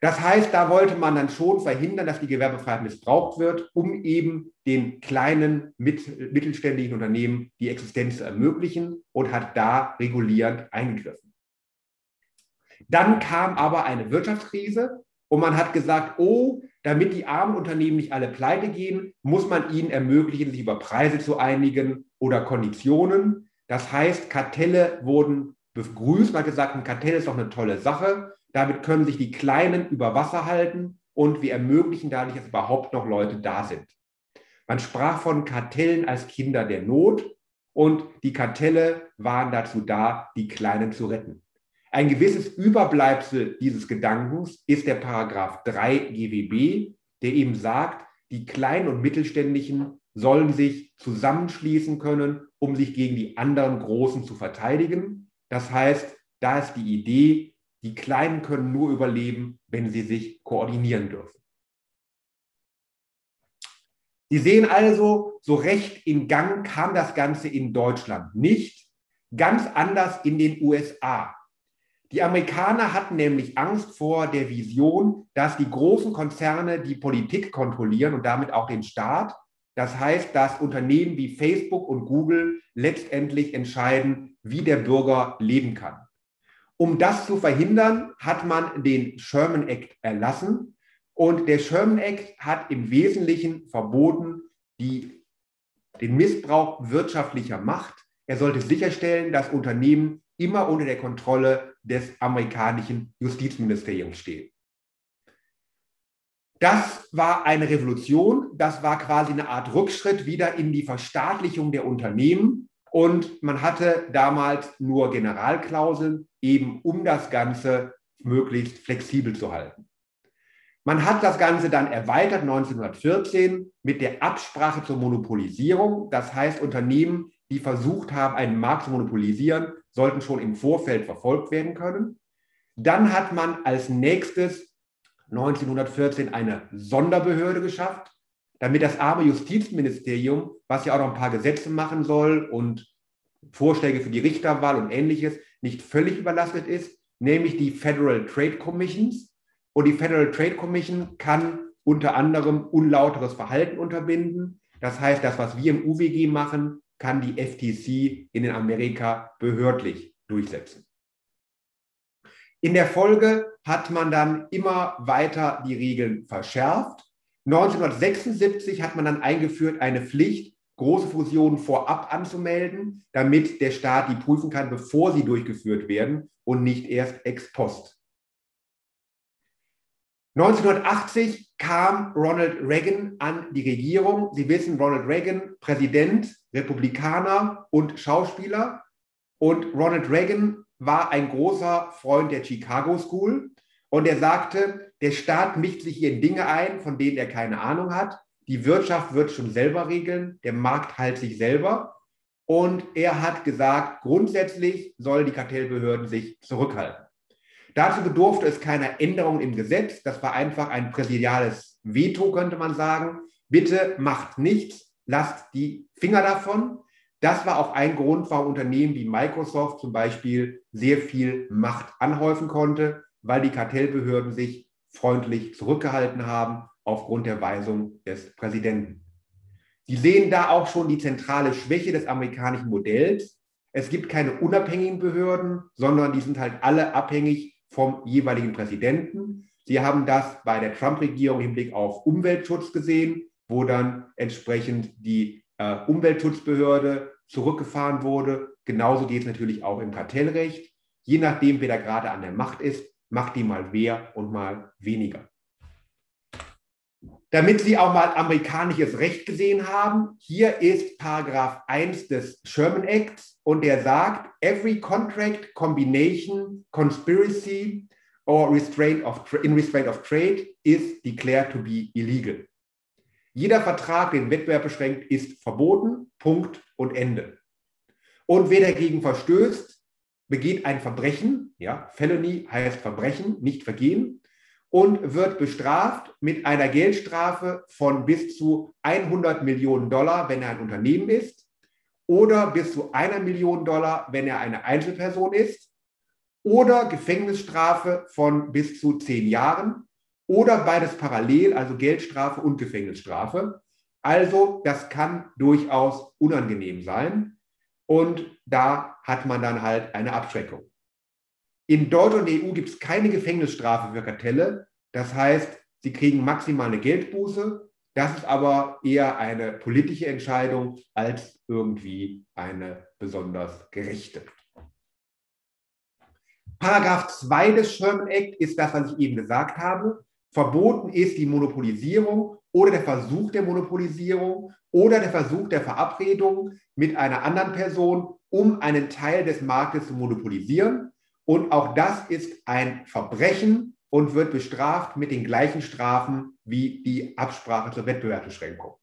Speaker 1: Das heißt, da wollte man dann schon verhindern, dass die Gewerbefreiheit missbraucht wird, um eben den kleinen mittelständischen Unternehmen die Existenz zu ermöglichen und hat da regulierend eingegriffen. Dann kam aber eine Wirtschaftskrise und man hat gesagt, oh, damit die armen Unternehmen nicht alle pleite gehen, muss man ihnen ermöglichen, sich über Preise zu einigen oder Konditionen. Das heißt, Kartelle wurden begrüßt. Man hat gesagt, ein Kartell ist doch eine tolle Sache. Damit können sich die Kleinen über Wasser halten und wir ermöglichen dadurch, dass überhaupt noch Leute da sind. Man sprach von Kartellen als Kinder der Not und die Kartelle waren dazu da, die Kleinen zu retten. Ein gewisses Überbleibsel dieses Gedankens ist der Paragraph 3 GWB, der eben sagt, die Kleinen und Mittelständischen sollen sich zusammenschließen können, um sich gegen die anderen Großen zu verteidigen. Das heißt, da ist die Idee, die Kleinen können nur überleben, wenn sie sich koordinieren dürfen. Sie sehen also, so recht in Gang kam das Ganze in Deutschland nicht, ganz anders in den USA. Die Amerikaner hatten nämlich Angst vor der Vision, dass die großen Konzerne die Politik kontrollieren und damit auch den Staat. Das heißt, dass Unternehmen wie Facebook und Google letztendlich entscheiden, wie der Bürger leben kann. Um das zu verhindern, hat man den Sherman Act erlassen. Und der Sherman Act hat im Wesentlichen verboten, die, den Missbrauch wirtschaftlicher Macht. Er sollte sicherstellen, dass Unternehmen immer unter der Kontrolle des amerikanischen Justizministeriums stehen. Das war eine Revolution, das war quasi eine Art Rückschritt wieder in die Verstaatlichung der Unternehmen. Und man hatte damals nur Generalklauseln, eben um das Ganze möglichst flexibel zu halten. Man hat das Ganze dann erweitert 1914 mit der Absprache zur Monopolisierung. Das heißt, Unternehmen, die versucht haben, einen Markt zu monopolisieren, sollten schon im Vorfeld verfolgt werden können. Dann hat man als nächstes 1914 eine Sonderbehörde geschafft, damit das arme Justizministerium, was ja auch noch ein paar Gesetze machen soll und Vorschläge für die Richterwahl und ähnliches, nicht völlig überlastet ist, nämlich die Federal Trade Commissions. Und die Federal Trade Commission kann unter anderem unlauteres Verhalten unterbinden. Das heißt, das, was wir im UWG machen, kann die FTC in Amerika behördlich durchsetzen. In der Folge hat man dann immer weiter die Regeln verschärft 1976 hat man dann eingeführt eine Pflicht, große Fusionen vorab anzumelden, damit der Staat die prüfen kann, bevor sie durchgeführt werden und nicht erst ex post. 1980 kam Ronald Reagan an die Regierung. Sie wissen, Ronald Reagan, Präsident, Republikaner und Schauspieler. Und Ronald Reagan war ein großer Freund der Chicago School. Und er sagte, der Staat mischt sich hier in Dinge ein, von denen er keine Ahnung hat. Die Wirtschaft wird schon selber regeln, der Markt heilt sich selber. Und er hat gesagt, grundsätzlich sollen die Kartellbehörden sich zurückhalten. Dazu bedurfte es keiner Änderung im Gesetz. Das war einfach ein präsidiales Veto, könnte man sagen. Bitte macht nichts, lasst die Finger davon. Das war auch ein Grund, warum Unternehmen wie Microsoft zum Beispiel sehr viel Macht anhäufen konnte, weil die Kartellbehörden sich freundlich zurückgehalten haben aufgrund der Weisung des Präsidenten. Sie sehen da auch schon die zentrale Schwäche des amerikanischen Modells. Es gibt keine unabhängigen Behörden, sondern die sind halt alle abhängig vom jeweiligen Präsidenten. Sie haben das bei der Trump-Regierung im Blick auf Umweltschutz gesehen, wo dann entsprechend die äh, Umweltschutzbehörde zurückgefahren wurde. Genauso geht es natürlich auch im Kartellrecht. Je nachdem, wer da gerade an der Macht ist, macht die mal mehr und mal weniger. Damit Sie auch mal amerikanisches Recht gesehen haben, hier ist Paragraph 1 des Sherman Acts und der sagt, every contract, combination, conspiracy or restraint of, in restraint of trade is declared to be illegal. Jeder Vertrag, den Wettbewerb beschränkt, ist verboten, Punkt und Ende. Und wer dagegen verstößt, begeht ein Verbrechen, ja, Felony heißt Verbrechen, nicht Vergehen, und wird bestraft mit einer Geldstrafe von bis zu 100 Millionen Dollar, wenn er ein Unternehmen ist, oder bis zu einer Million Dollar, wenn er eine Einzelperson ist, oder Gefängnisstrafe von bis zu zehn Jahren, oder beides parallel, also Geldstrafe und Gefängnisstrafe. Also das kann durchaus unangenehm sein und da hat man dann halt eine Abschreckung. In Deutschland und der EU gibt es keine Gefängnisstrafe für Kartelle. Das heißt, sie kriegen maximal eine Geldbuße. Das ist aber eher eine politische Entscheidung als irgendwie eine besonders gerechte. Paragraph 2 des Sherman Act ist das, was ich eben gesagt habe. Verboten ist die Monopolisierung oder der Versuch der Monopolisierung oder der Versuch der Verabredung mit einer anderen Person, um einen Teil des Marktes zu monopolisieren. Und auch das ist ein Verbrechen und wird bestraft mit den gleichen Strafen wie die Absprache zur Wettbewerbsbeschränkung.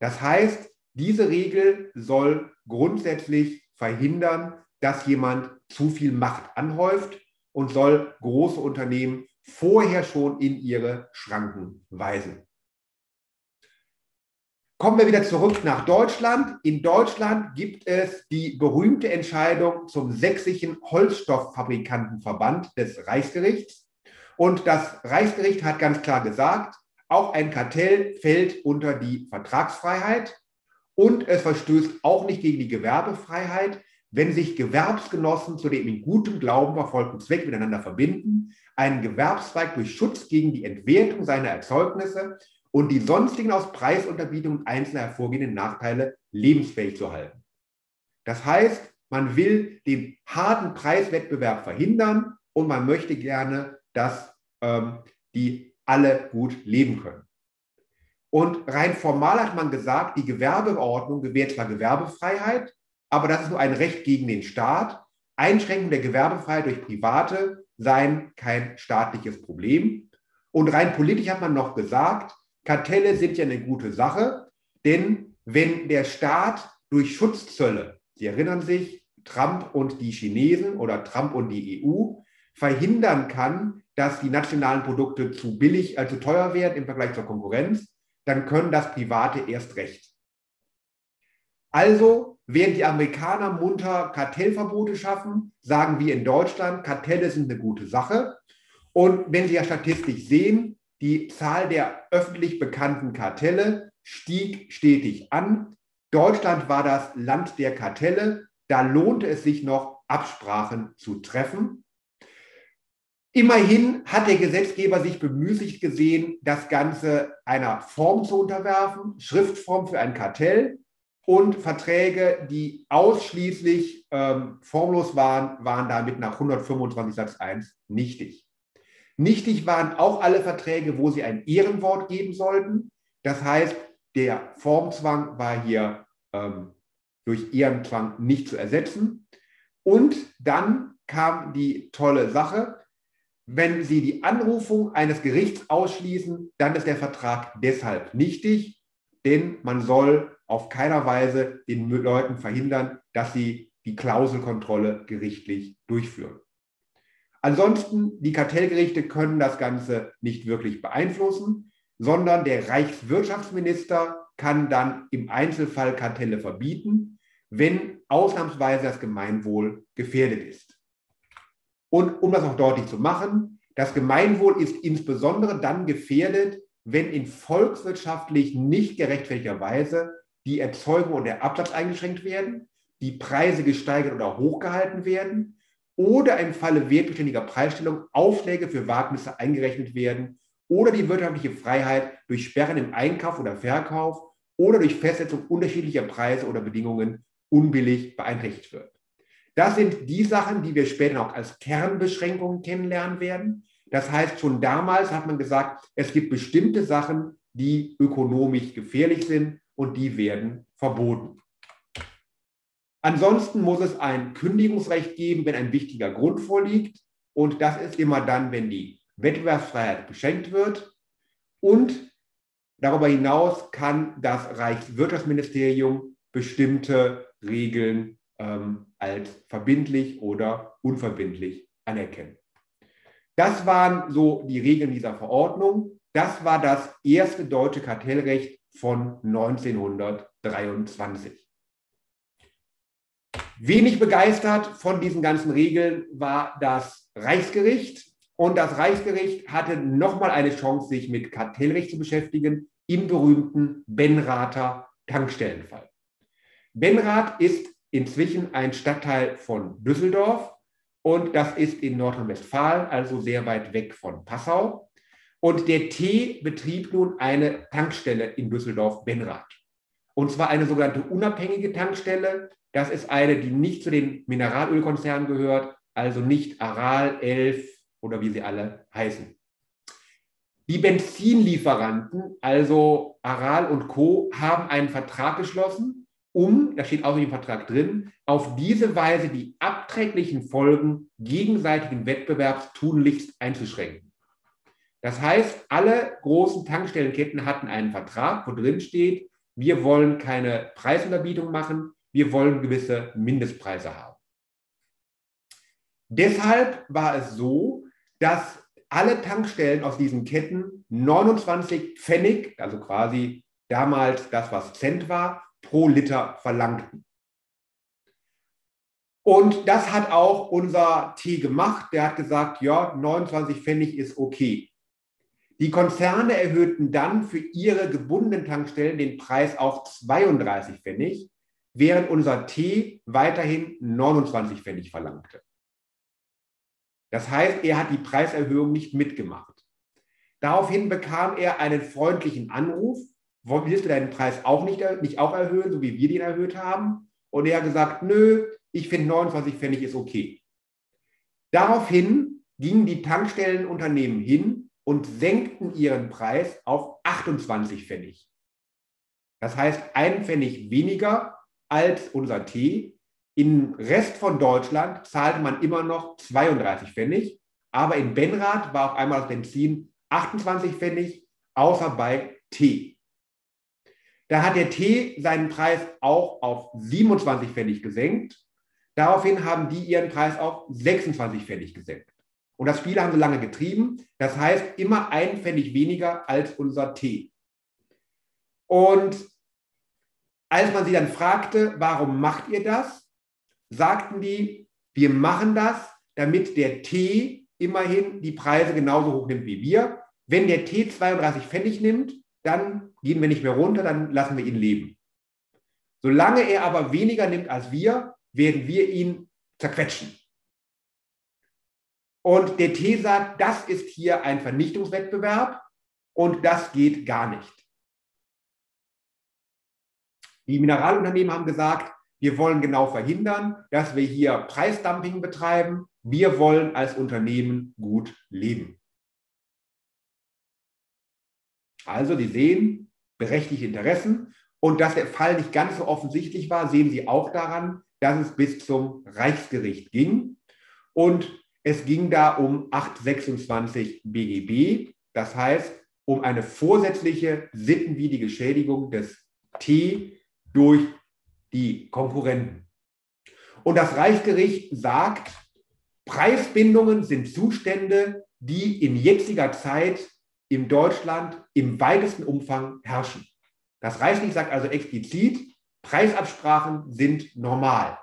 Speaker 1: Das heißt, diese Regel soll grundsätzlich verhindern, dass jemand zu viel Macht anhäuft und soll große Unternehmen vorher schon in ihre Schranken weisen. Kommen wir wieder zurück nach Deutschland. In Deutschland gibt es die berühmte Entscheidung zum sächsischen Holzstofffabrikantenverband des Reichsgerichts. Und das Reichsgericht hat ganz klar gesagt, auch ein Kartell fällt unter die Vertragsfreiheit und es verstößt auch nicht gegen die Gewerbefreiheit, wenn sich Gewerbsgenossen zu dem in gutem Glauben verfolgten Zweck miteinander verbinden, einen Gewerbszweig durch Schutz gegen die Entwertung seiner Erzeugnisse und die sonstigen aus Preisunterbietungen einzelner hervorgehenden Nachteile lebensfähig zu halten. Das heißt, man will den harten Preiswettbewerb verhindern und man möchte gerne, dass ähm, die alle gut leben können. Und rein formal hat man gesagt, die Gewerbeordnung gewährt zwar Gewerbefreiheit, aber das ist nur ein Recht gegen den Staat. Einschränkung der Gewerbefreiheit durch Private seien kein staatliches Problem. Und rein politisch hat man noch gesagt, Kartelle sind ja eine gute Sache, denn wenn der Staat durch Schutzzölle, Sie erinnern sich, Trump und die Chinesen oder Trump und die EU, verhindern kann, dass die nationalen Produkte zu billig, also teuer werden im Vergleich zur Konkurrenz, dann können das Private erst recht. Also, während die Amerikaner munter Kartellverbote schaffen, sagen wir in Deutschland, Kartelle sind eine gute Sache. Und wenn Sie ja statistisch sehen, die Zahl der öffentlich bekannten Kartelle stieg stetig an. Deutschland war das Land der Kartelle. Da lohnte es sich noch, Absprachen zu treffen. Immerhin hat der Gesetzgeber sich bemüßigt gesehen, das Ganze einer Form zu unterwerfen, Schriftform für ein Kartell und Verträge, die ausschließlich ähm, formlos waren, waren damit nach 125 Satz 1 nichtig. Nichtig waren auch alle Verträge, wo sie ein Ehrenwort geben sollten. Das heißt, der Formzwang war hier ähm, durch Ehrenzwang nicht zu ersetzen. Und dann kam die tolle Sache, wenn Sie die Anrufung eines Gerichts ausschließen, dann ist der Vertrag deshalb nichtig, denn man soll auf keiner Weise den Leuten verhindern, dass sie die Klauselkontrolle gerichtlich durchführen. Ansonsten, die Kartellgerichte können das Ganze nicht wirklich beeinflussen, sondern der Reichswirtschaftsminister kann dann im Einzelfall Kartelle verbieten, wenn ausnahmsweise das Gemeinwohl gefährdet ist. Und um das auch deutlich zu machen, das Gemeinwohl ist insbesondere dann gefährdet, wenn in volkswirtschaftlich nicht gerechtfertigter Weise die Erzeugung und der Absatz eingeschränkt werden, die Preise gesteigert oder hochgehalten werden oder im Falle wertbeständiger Preisstellung Aufschläge für Wagnisse eingerechnet werden oder die wirtschaftliche Freiheit durch Sperren im Einkauf oder Verkauf oder durch Festsetzung unterschiedlicher Preise oder Bedingungen unbillig beeinträchtigt wird. Das sind die Sachen, die wir später auch als Kernbeschränkungen kennenlernen werden. Das heißt, schon damals hat man gesagt, es gibt bestimmte Sachen, die ökonomisch gefährlich sind und die werden verboten. Ansonsten muss es ein Kündigungsrecht geben, wenn ein wichtiger Grund vorliegt. Und das ist immer dann, wenn die Wettbewerbsfreiheit beschränkt wird. Und darüber hinaus kann das Reichswirtschaftsministerium bestimmte Regeln ähm, als verbindlich oder unverbindlich anerkennen. Das waren so die Regeln dieser Verordnung. Das war das erste deutsche Kartellrecht von 1923. Wenig begeistert von diesen ganzen Regeln war das Reichsgericht. Und das Reichsgericht hatte nochmal eine Chance, sich mit Kartellrecht zu beschäftigen, im berühmten Benrather Tankstellenfall. Benrath ist inzwischen ein Stadtteil von Düsseldorf und das ist in Nordrhein-Westfalen, also sehr weit weg von Passau. Und der T betrieb nun eine Tankstelle in Düsseldorf-Benrath. Und zwar eine sogenannte unabhängige Tankstelle. Das ist eine, die nicht zu den Mineralölkonzernen gehört, also nicht Aral, Elf oder wie sie alle heißen. Die Benzinlieferanten, also Aral und Co., haben einen Vertrag geschlossen um, da steht auch im Vertrag drin, auf diese Weise die abträglichen Folgen gegenseitigen Wettbewerbs tunlichst einzuschränken. Das heißt, alle großen Tankstellenketten hatten einen Vertrag, wo drin steht, wir wollen keine Preisunterbietung machen, wir wollen gewisse Mindestpreise haben. Deshalb war es so, dass alle Tankstellen aus diesen Ketten 29 Pfennig, also quasi damals das, was Cent war, pro Liter verlangten. Und das hat auch unser T gemacht. Der hat gesagt, ja, 29 Pfennig ist okay. Die Konzerne erhöhten dann für ihre gebundenen Tankstellen den Preis auf 32 Pfennig, während unser T weiterhin 29 Pfennig verlangte. Das heißt, er hat die Preiserhöhung nicht mitgemacht. Daraufhin bekam er einen freundlichen Anruf willst du deinen Preis auch nicht, nicht auch erhöhen, so wie wir den erhöht haben? Und er hat gesagt, nö, ich finde 29 Pfennig ist okay. Daraufhin gingen die Tankstellenunternehmen hin und senkten ihren Preis auf 28 Pfennig. Das heißt, ein Pfennig weniger als unser Tee. Im Rest von Deutschland zahlte man immer noch 32 Pfennig, aber in Benrath war auf einmal das Benzin 28 Pfennig, außer bei Tee. Da hat der Tee seinen Preis auch auf 27 Pfennig gesenkt. Daraufhin haben die ihren Preis auf 26 Pfennig gesenkt. Und das Spiel haben sie lange getrieben. Das heißt, immer ein Pfennig weniger als unser Tee. Und als man sie dann fragte, warum macht ihr das, sagten die, wir machen das, damit der Tee immerhin die Preise genauso hoch nimmt wie wir. Wenn der Tee 32 Pfennig nimmt, dann gehen wir nicht mehr runter, dann lassen wir ihn leben. Solange er aber weniger nimmt als wir, werden wir ihn zerquetschen. Und der T sagt, das ist hier ein Vernichtungswettbewerb und das geht gar nicht. Die Mineralunternehmen haben gesagt, wir wollen genau verhindern, dass wir hier Preisdumping betreiben. Wir wollen als Unternehmen gut leben. Also, Sie sehen berechtigte Interessen. Und dass der Fall nicht ganz so offensichtlich war, sehen Sie auch daran, dass es bis zum Reichsgericht ging. Und es ging da um 826 BGB, das heißt um eine vorsätzliche sittenwidrige Schädigung des T durch die Konkurrenten. Und das Reichsgericht sagt, Preisbindungen sind Zustände, die in jetziger Zeit in Deutschland im weitesten Umfang herrschen. Das Reichsgericht sagt also explizit, Preisabsprachen sind normal.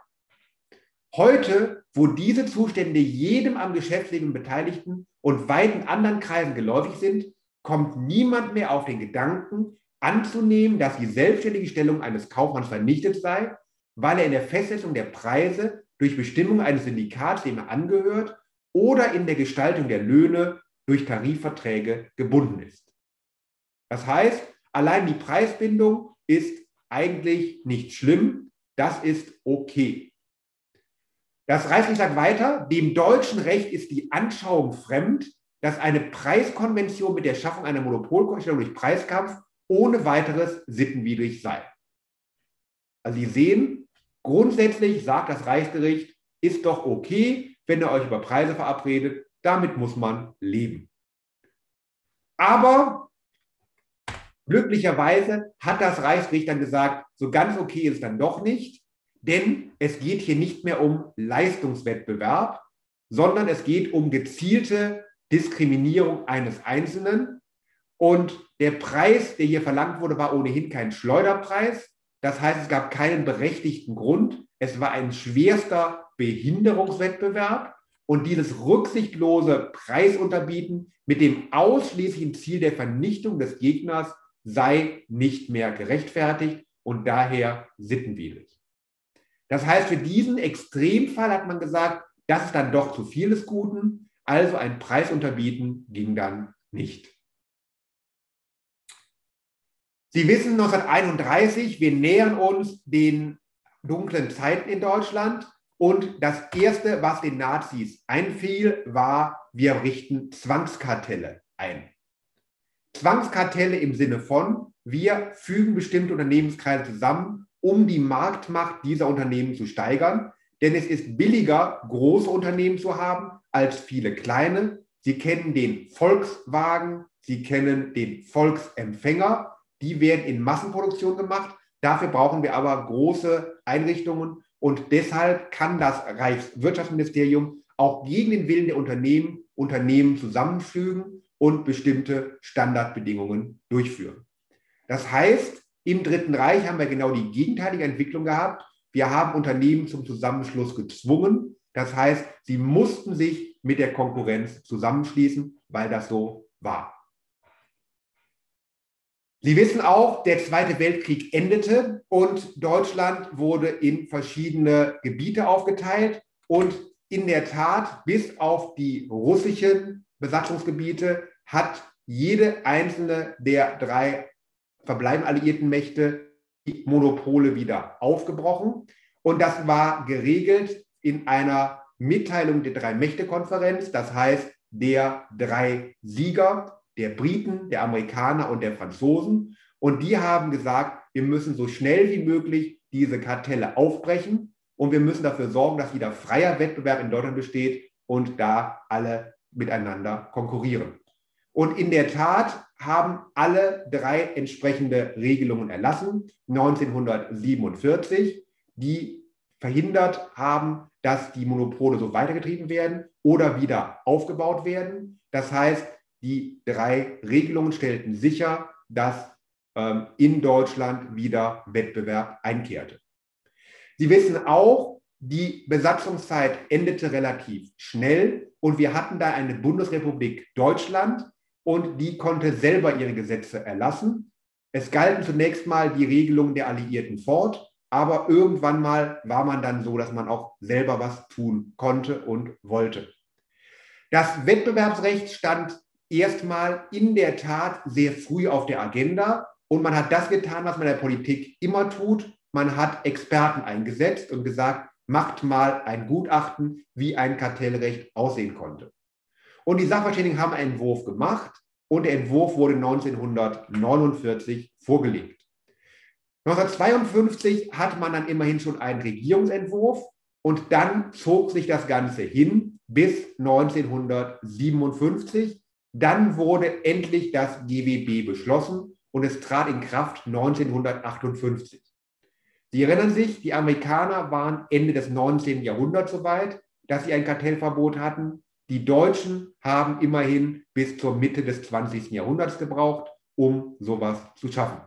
Speaker 1: Heute, wo diese Zustände jedem am Geschäftsleben Beteiligten und weiten anderen Kreisen geläufig sind, kommt niemand mehr auf den Gedanken, anzunehmen, dass die selbstständige Stellung eines Kaufmanns vernichtet sei, weil er in der Festsetzung der Preise durch Bestimmung eines Syndikats, dem er angehört, oder in der Gestaltung der Löhne durch Tarifverträge gebunden ist. Das heißt, allein die Preisbindung ist eigentlich nicht schlimm, das ist okay. Das Reichsgericht sagt weiter, dem deutschen Recht ist die Anschauung fremd, dass eine Preiskonvention mit der Schaffung einer Monopolstellung durch Preiskampf ohne weiteres sittenwidrig sei. Also Sie sehen, grundsätzlich sagt das Reichsgericht, ist doch okay, wenn ihr euch über Preise verabredet, damit muss man leben. Aber glücklicherweise hat das Reichsgericht dann gesagt, so ganz okay ist dann doch nicht, denn es geht hier nicht mehr um Leistungswettbewerb, sondern es geht um gezielte Diskriminierung eines Einzelnen. Und der Preis, der hier verlangt wurde, war ohnehin kein Schleuderpreis. Das heißt, es gab keinen berechtigten Grund. Es war ein schwerster Behinderungswettbewerb. Und dieses rücksichtlose Preisunterbieten mit dem ausschließlichen Ziel der Vernichtung des Gegners sei nicht mehr gerechtfertigt und daher sittenwidrig. Das heißt, für diesen Extremfall hat man gesagt, das ist dann doch zu viel des Guten. Also ein Preisunterbieten ging dann nicht. Sie wissen 1931, wir nähern uns den dunklen Zeiten in Deutschland und das Erste, was den Nazis einfiel, war, wir richten Zwangskartelle ein. Zwangskartelle im Sinne von, wir fügen bestimmte Unternehmenskreise zusammen, um die Marktmacht dieser Unternehmen zu steigern. Denn es ist billiger, große Unternehmen zu haben, als viele kleine. Sie kennen den Volkswagen, Sie kennen den Volksempfänger. Die werden in Massenproduktion gemacht. Dafür brauchen wir aber große Einrichtungen. Und deshalb kann das Reichswirtschaftsministerium auch gegen den Willen der Unternehmen Unternehmen zusammenfügen und bestimmte Standardbedingungen durchführen. Das heißt, im Dritten Reich haben wir genau die gegenteilige Entwicklung gehabt. Wir haben Unternehmen zum Zusammenschluss gezwungen. Das heißt, sie mussten sich mit der Konkurrenz zusammenschließen, weil das so war. Sie wissen auch, der Zweite Weltkrieg endete und Deutschland wurde in verschiedene Gebiete aufgeteilt. Und in der Tat, bis auf die russischen Besatzungsgebiete, hat jede einzelne der drei verbleiben alliierten Mächte die Monopole wieder aufgebrochen. Und das war geregelt in einer Mitteilung der Drei-Mächte-Konferenz, das heißt der drei Sieger, der Briten, der Amerikaner und der Franzosen. Und die haben gesagt, wir müssen so schnell wie möglich diese Kartelle aufbrechen und wir müssen dafür sorgen, dass wieder freier Wettbewerb in Deutschland besteht und da alle miteinander konkurrieren. Und in der Tat haben alle drei entsprechende Regelungen erlassen, 1947, die verhindert haben, dass die Monopole so weitergetrieben werden oder wieder aufgebaut werden. Das heißt, die drei Regelungen stellten sicher, dass ähm, in Deutschland wieder Wettbewerb einkehrte. Sie wissen auch, die Besatzungszeit endete relativ schnell und wir hatten da eine Bundesrepublik Deutschland, und die konnte selber ihre Gesetze erlassen. Es galten zunächst mal die Regelungen der Alliierten fort, aber irgendwann mal war man dann so, dass man auch selber was tun konnte und wollte. Das Wettbewerbsrecht stand erstmal in der Tat sehr früh auf der Agenda und man hat das getan, was man in der Politik immer tut. Man hat Experten eingesetzt und gesagt, macht mal ein Gutachten, wie ein Kartellrecht aussehen konnte. Und die Sachverständigen haben einen Entwurf gemacht und der Entwurf wurde 1949 vorgelegt. 1952 hat man dann immerhin schon einen Regierungsentwurf und dann zog sich das Ganze hin bis 1957. Dann wurde endlich das GWB beschlossen und es trat in Kraft 1958. Sie erinnern sich, die Amerikaner waren Ende des 19. Jahrhunderts so weit, dass sie ein Kartellverbot hatten. Die Deutschen haben immerhin bis zur Mitte des 20. Jahrhunderts gebraucht, um sowas zu schaffen.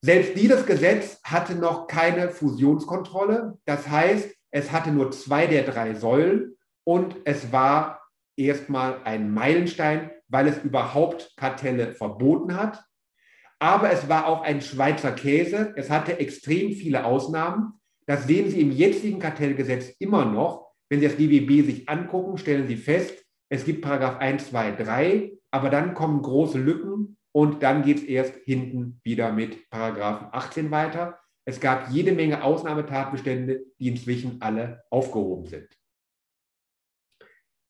Speaker 1: Selbst dieses Gesetz hatte noch keine Fusionskontrolle. Das heißt, es hatte nur zwei der drei Säulen und es war erstmal ein Meilenstein, weil es überhaupt Kartelle verboten hat. Aber es war auch ein Schweizer Käse. Es hatte extrem viele Ausnahmen. Das sehen Sie im jetzigen Kartellgesetz immer noch. Wenn Sie das GWB sich angucken, stellen Sie fest, es gibt Paragraph 1, 2, 3, aber dann kommen große Lücken und dann geht es erst hinten wieder mit Paragraph 18 weiter. Es gab jede Menge Ausnahmetatbestände, die inzwischen alle aufgehoben sind.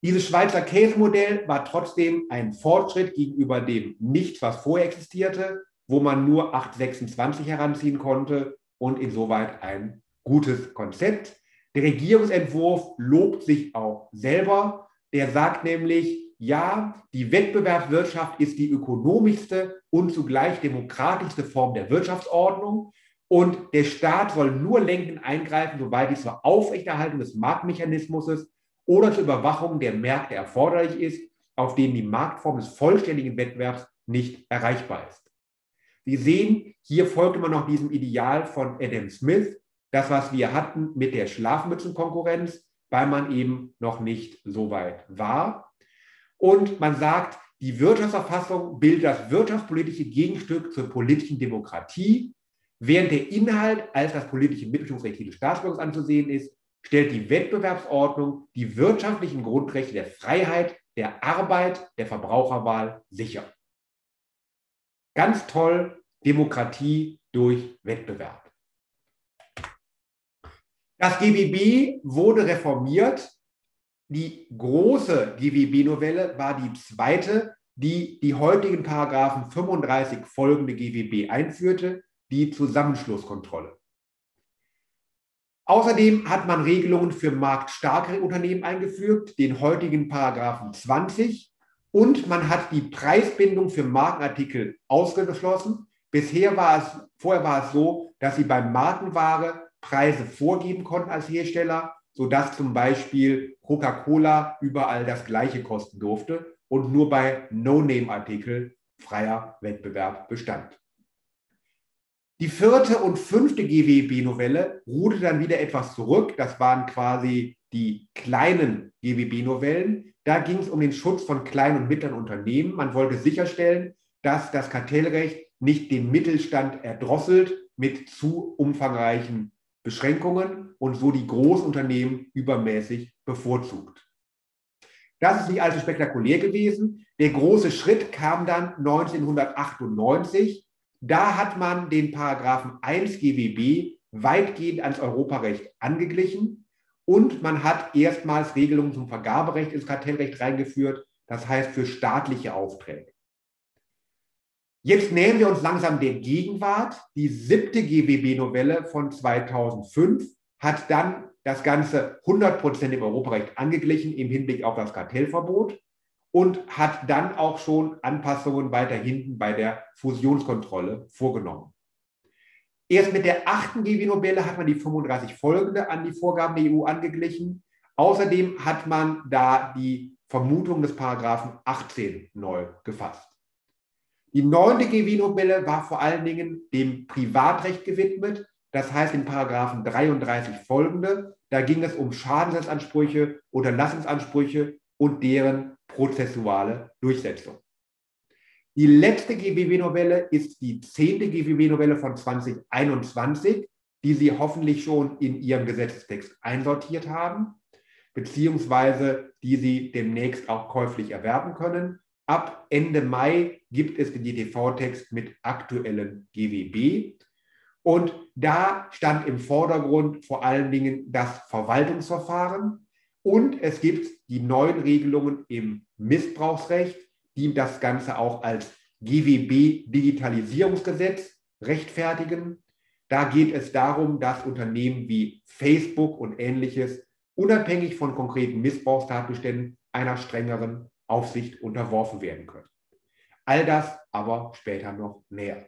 Speaker 1: Dieses Schweizer Käsemodell war trotzdem ein Fortschritt gegenüber dem Nichts, was vorher existierte, wo man nur 826 heranziehen konnte und insoweit ein gutes Konzept. Der Regierungsentwurf lobt sich auch selber. Der sagt nämlich, ja, die Wettbewerbswirtschaft ist die ökonomischste und zugleich demokratischste Form der Wirtschaftsordnung. Und der Staat soll nur lenken eingreifen, soweit dies zur Aufrechterhaltung des Marktmechanismus oder zur Überwachung der Märkte erforderlich ist, auf denen die Marktform des vollständigen Wettbewerbs nicht erreichbar ist. Sie sehen, hier folgt immer noch diesem Ideal von Adam Smith, das, was wir hatten mit der Schlafmützenkonkurrenz, weil man eben noch nicht so weit war. Und man sagt, die Wirtschaftsverfassung bildet das wirtschaftspolitische Gegenstück zur politischen Demokratie. Während der Inhalt als das politische Mitbestimmungsrecht des Staatsbürgers anzusehen ist, stellt die Wettbewerbsordnung die wirtschaftlichen Grundrechte der Freiheit, der Arbeit, der Verbraucherwahl sicher. Ganz toll, Demokratie durch Wettbewerb. Das GWB wurde reformiert. Die große GWB-Novelle war die zweite, die die heutigen Paragraphen 35 folgende GWB einführte, die Zusammenschlusskontrolle. Außerdem hat man Regelungen für marktstarkere Unternehmen eingefügt, den heutigen Paragraphen 20 und man hat die Preisbindung für Markenartikel ausgeschlossen. Bisher war es, vorher war es so, dass Sie bei Markenware Preise vorgeben konnten als Hersteller, sodass zum Beispiel Coca-Cola überall das gleiche kosten durfte und nur bei No-Name-Artikel freier Wettbewerb bestand. Die vierte und fünfte GWB-Novelle ruhte dann wieder etwas zurück. Das waren quasi die kleinen GWB-Novellen. Da ging es um den Schutz von kleinen und mittleren Unternehmen. Man wollte sicherstellen, dass das Kartellrecht nicht den Mittelstand erdrosselt mit zu umfangreichen Beschränkungen und so die Großunternehmen übermäßig bevorzugt. Das ist nicht allzu spektakulär gewesen. Der große Schritt kam dann 1998. Da hat man den Paragraphen 1 GWB weitgehend ans Europarecht angeglichen und man hat erstmals Regelungen zum Vergaberecht ins Kartellrecht reingeführt, das heißt für staatliche Aufträge. Jetzt nähern wir uns langsam der Gegenwart. Die siebte GWB-Novelle von 2005 hat dann das Ganze 100 Prozent im Europarecht angeglichen im Hinblick auf das Kartellverbot und hat dann auch schon Anpassungen weiter hinten bei der Fusionskontrolle vorgenommen. Erst mit der achten GW-Novelle hat man die 35 folgende an die Vorgaben der EU angeglichen. Außerdem hat man da die Vermutung des Paragraphen 18 neu gefasst. Die neunte GW-Novelle war vor allen Dingen dem Privatrecht gewidmet, das heißt in Paragraphen 33 folgende. Da ging es um Schadensersatzansprüche, Unterlassungsansprüche und deren prozessuale Durchsetzung. Die letzte GWW-Novelle ist die zehnte GWW-Novelle von 2021, die Sie hoffentlich schon in Ihrem Gesetzestext einsortiert haben. beziehungsweise die Sie demnächst auch käuflich erwerben können. Ab Ende Mai gibt es den DTV-Text mit aktuellen GWB. Und da stand im Vordergrund vor allen Dingen das Verwaltungsverfahren und es gibt die neuen Regelungen im Missbrauchsrecht, die das Ganze auch als GWB-Digitalisierungsgesetz rechtfertigen. Da geht es darum, dass Unternehmen wie Facebook und ähnliches unabhängig von konkreten Missbrauchstatbeständen einer strengeren Aufsicht unterworfen werden können. All das aber später noch näher.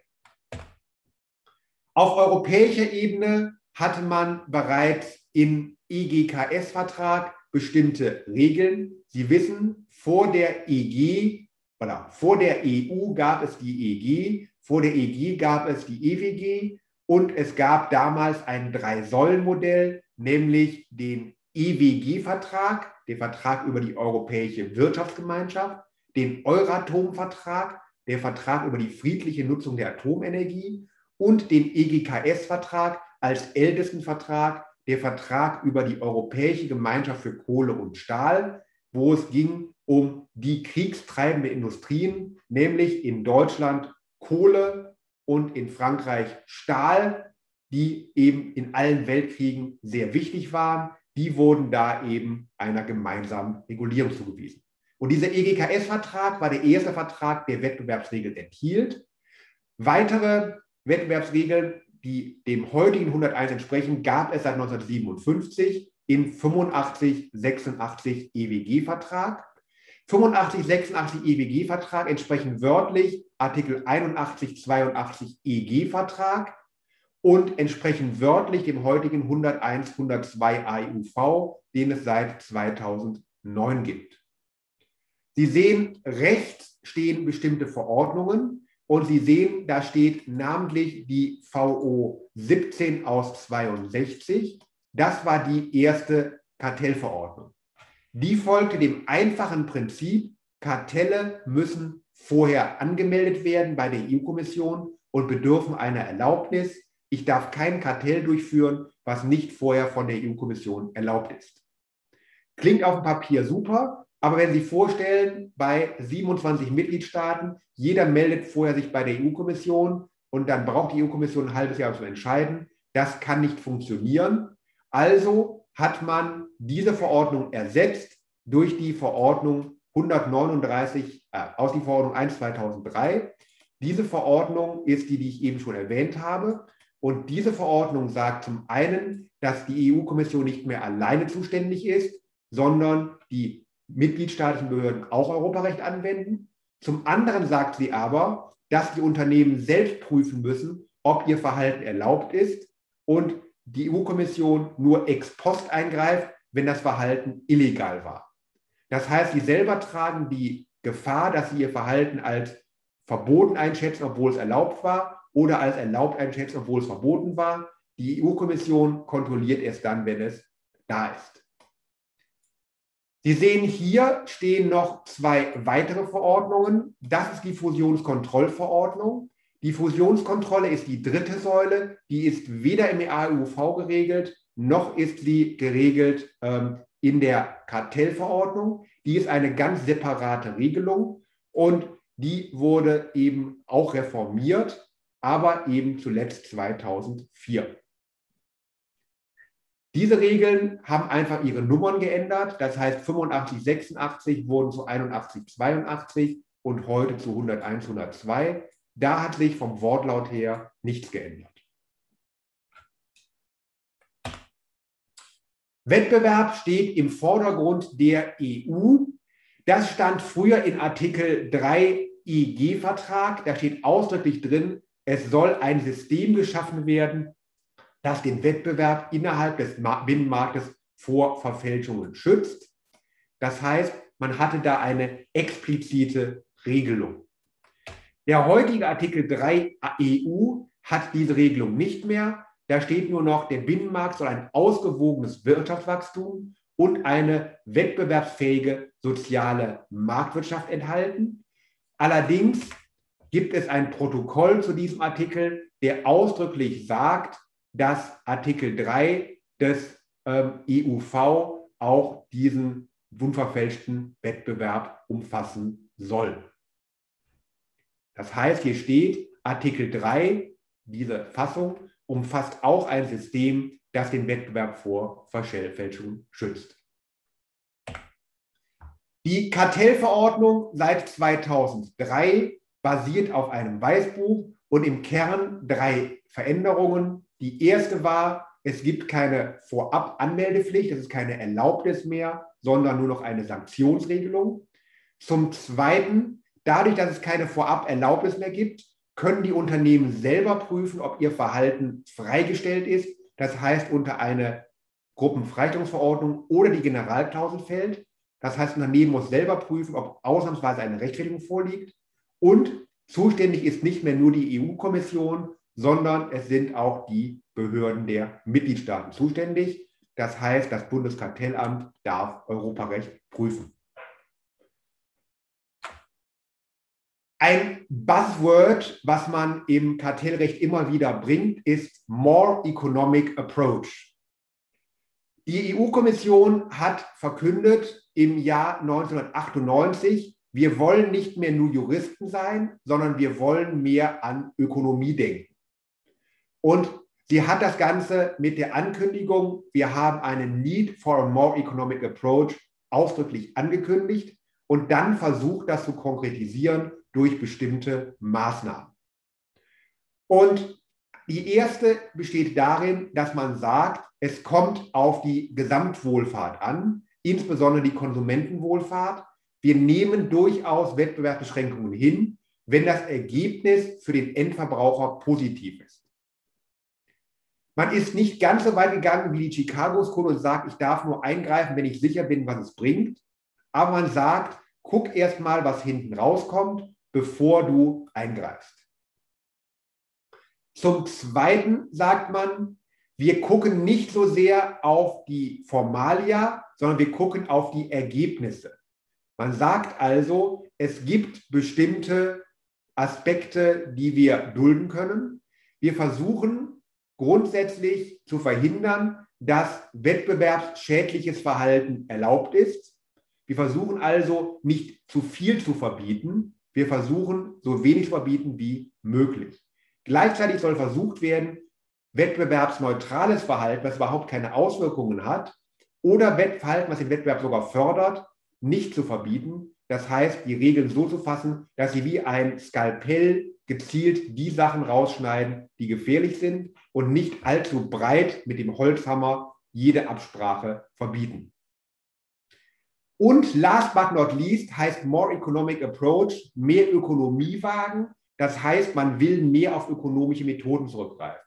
Speaker 1: Auf europäischer Ebene hatte man bereits im EGKS-Vertrag bestimmte Regeln. Sie wissen, vor der EG oder vor der EU gab es die EG, vor der EG gab es die EWG und es gab damals ein Drei-Säulen-Modell, nämlich den EWG-Vertrag, den Vertrag über die Europäische Wirtschaftsgemeinschaft, den Euratom-Vertrag, der Vertrag über die friedliche Nutzung der Atomenergie und den EGKS-Vertrag als ältesten Vertrag, der Vertrag über die Europäische Gemeinschaft für Kohle und Stahl, wo es ging um die kriegstreibende Industrien, nämlich in Deutschland Kohle und in Frankreich Stahl, die eben in allen Weltkriegen sehr wichtig waren. Die wurden da eben einer gemeinsamen Regulierung zugewiesen. Und dieser EGKS-Vertrag war der erste Vertrag, der Wettbewerbsregeln enthielt. Weitere Wettbewerbsregeln, die dem heutigen 101 entsprechen, gab es seit 1957 in 85, 86 EWG-Vertrag. 85, 86 EWG-Vertrag entsprechen wörtlich Artikel 81, 82 EG-Vertrag und entsprechen wörtlich dem heutigen 101, 102 AEUV, den es seit 2009 gibt. Sie sehen, rechts stehen bestimmte Verordnungen und Sie sehen, da steht namentlich die VO 17 aus 62. Das war die erste Kartellverordnung. Die folgte dem einfachen Prinzip, Kartelle müssen vorher angemeldet werden bei der EU-Kommission und bedürfen einer Erlaubnis. Ich darf kein Kartell durchführen, was nicht vorher von der EU-Kommission erlaubt ist. Klingt auf dem Papier super, aber wenn Sie vorstellen, bei 27 Mitgliedstaaten, jeder meldet vorher sich bei der EU-Kommission und dann braucht die EU-Kommission ein halbes Jahr um zu entscheiden, das kann nicht funktionieren. Also hat man diese Verordnung ersetzt durch die Verordnung 139 äh, aus die Verordnung 1 2003. Diese Verordnung ist die, die ich eben schon erwähnt habe. Und diese Verordnung sagt zum einen, dass die EU-Kommission nicht mehr alleine zuständig ist, sondern die mitgliedstaatlichen Behörden auch Europarecht anwenden. Zum anderen sagt sie aber, dass die Unternehmen selbst prüfen müssen, ob ihr Verhalten erlaubt ist und die EU-Kommission nur ex post eingreift, wenn das Verhalten illegal war. Das heißt, sie selber tragen die Gefahr, dass sie ihr Verhalten als verboten einschätzen, obwohl es erlaubt war, oder als erlaubt einschätzen, obwohl es verboten war. Die EU-Kommission kontrolliert es dann, wenn es da ist. Sie sehen hier stehen noch zwei weitere Verordnungen. Das ist die Fusionskontrollverordnung. Die Fusionskontrolle ist die dritte Säule. Die ist weder im AUV geregelt, noch ist sie geregelt ähm, in der Kartellverordnung. Die ist eine ganz separate Regelung und die wurde eben auch reformiert, aber eben zuletzt 2004. Diese Regeln haben einfach ihre Nummern geändert. Das heißt, 85, 86 wurden zu 81, 82 und heute zu 101, 102. Da hat sich vom Wortlaut her nichts geändert. Wettbewerb steht im Vordergrund der EU. Das stand früher in Artikel 3 IG-Vertrag. Da steht ausdrücklich drin, es soll ein System geschaffen werden, das den Wettbewerb innerhalb des Binnenmarktes vor Verfälschungen schützt. Das heißt, man hatte da eine explizite Regelung. Der heutige Artikel 3 EU hat diese Regelung nicht mehr. Da steht nur noch, der Binnenmarkt soll ein ausgewogenes Wirtschaftswachstum und eine wettbewerbsfähige soziale Marktwirtschaft enthalten. Allerdings gibt es ein Protokoll zu diesem Artikel, der ausdrücklich sagt, dass Artikel 3 des ähm, EUV auch diesen unverfälschten Wettbewerb umfassen soll. Das heißt, hier steht, Artikel 3, diese Fassung, umfasst auch ein System, das den Wettbewerb vor Verfälschung schützt. Die Kartellverordnung seit 2003 basiert auf einem Weißbuch und im Kern drei Veränderungen. Die erste war, es gibt keine Vorab-Anmeldepflicht, es ist keine Erlaubnis mehr, sondern nur noch eine Sanktionsregelung. Zum Zweiten, dadurch, dass es keine Vorab-Erlaubnis mehr gibt, können die Unternehmen selber prüfen, ob ihr Verhalten freigestellt ist. Das heißt, unter eine Gruppenfreistellungsverordnung oder die Generalklausel fällt. Das heißt, Unternehmen muss selber prüfen, ob ausnahmsweise eine Rechtfertigung vorliegt. Und zuständig ist nicht mehr nur die EU-Kommission, sondern es sind auch die Behörden der Mitgliedstaaten zuständig. Das heißt, das Bundeskartellamt darf Europarecht prüfen. Ein Buzzword, was man im Kartellrecht immer wieder bringt, ist More Economic Approach. Die EU-Kommission hat verkündet im Jahr 1998, wir wollen nicht mehr nur Juristen sein, sondern wir wollen mehr an Ökonomie denken. Und sie hat das Ganze mit der Ankündigung, wir haben einen Need for a more economic approach ausdrücklich angekündigt und dann versucht, das zu konkretisieren durch bestimmte Maßnahmen. Und die erste besteht darin, dass man sagt, es kommt auf die Gesamtwohlfahrt an, insbesondere die Konsumentenwohlfahrt. Wir nehmen durchaus Wettbewerbsbeschränkungen hin, wenn das Ergebnis für den Endverbraucher positiv ist. Man ist nicht ganz so weit gegangen wie die Chicago School und sagt, ich darf nur eingreifen, wenn ich sicher bin, was es bringt. Aber man sagt, guck erst mal, was hinten rauskommt bevor du eingreifst. Zum Zweiten sagt man, wir gucken nicht so sehr auf die Formalia, sondern wir gucken auf die Ergebnisse. Man sagt also, es gibt bestimmte Aspekte, die wir dulden können. Wir versuchen grundsätzlich zu verhindern, dass wettbewerbsschädliches Verhalten erlaubt ist. Wir versuchen also nicht zu viel zu verbieten, wir versuchen, so wenig zu verbieten wie möglich. Gleichzeitig soll versucht werden, wettbewerbsneutrales Verhalten, das überhaupt keine Auswirkungen hat, oder Verhalten, was den Wettbewerb sogar fördert, nicht zu verbieten. Das heißt, die Regeln so zu fassen, dass sie wie ein Skalpell gezielt die Sachen rausschneiden, die gefährlich sind und nicht allzu breit mit dem Holzhammer jede Absprache verbieten. Und last but not least heißt More Economic Approach, mehr Ökonomie wagen. Das heißt, man will mehr auf ökonomische Methoden zurückgreifen.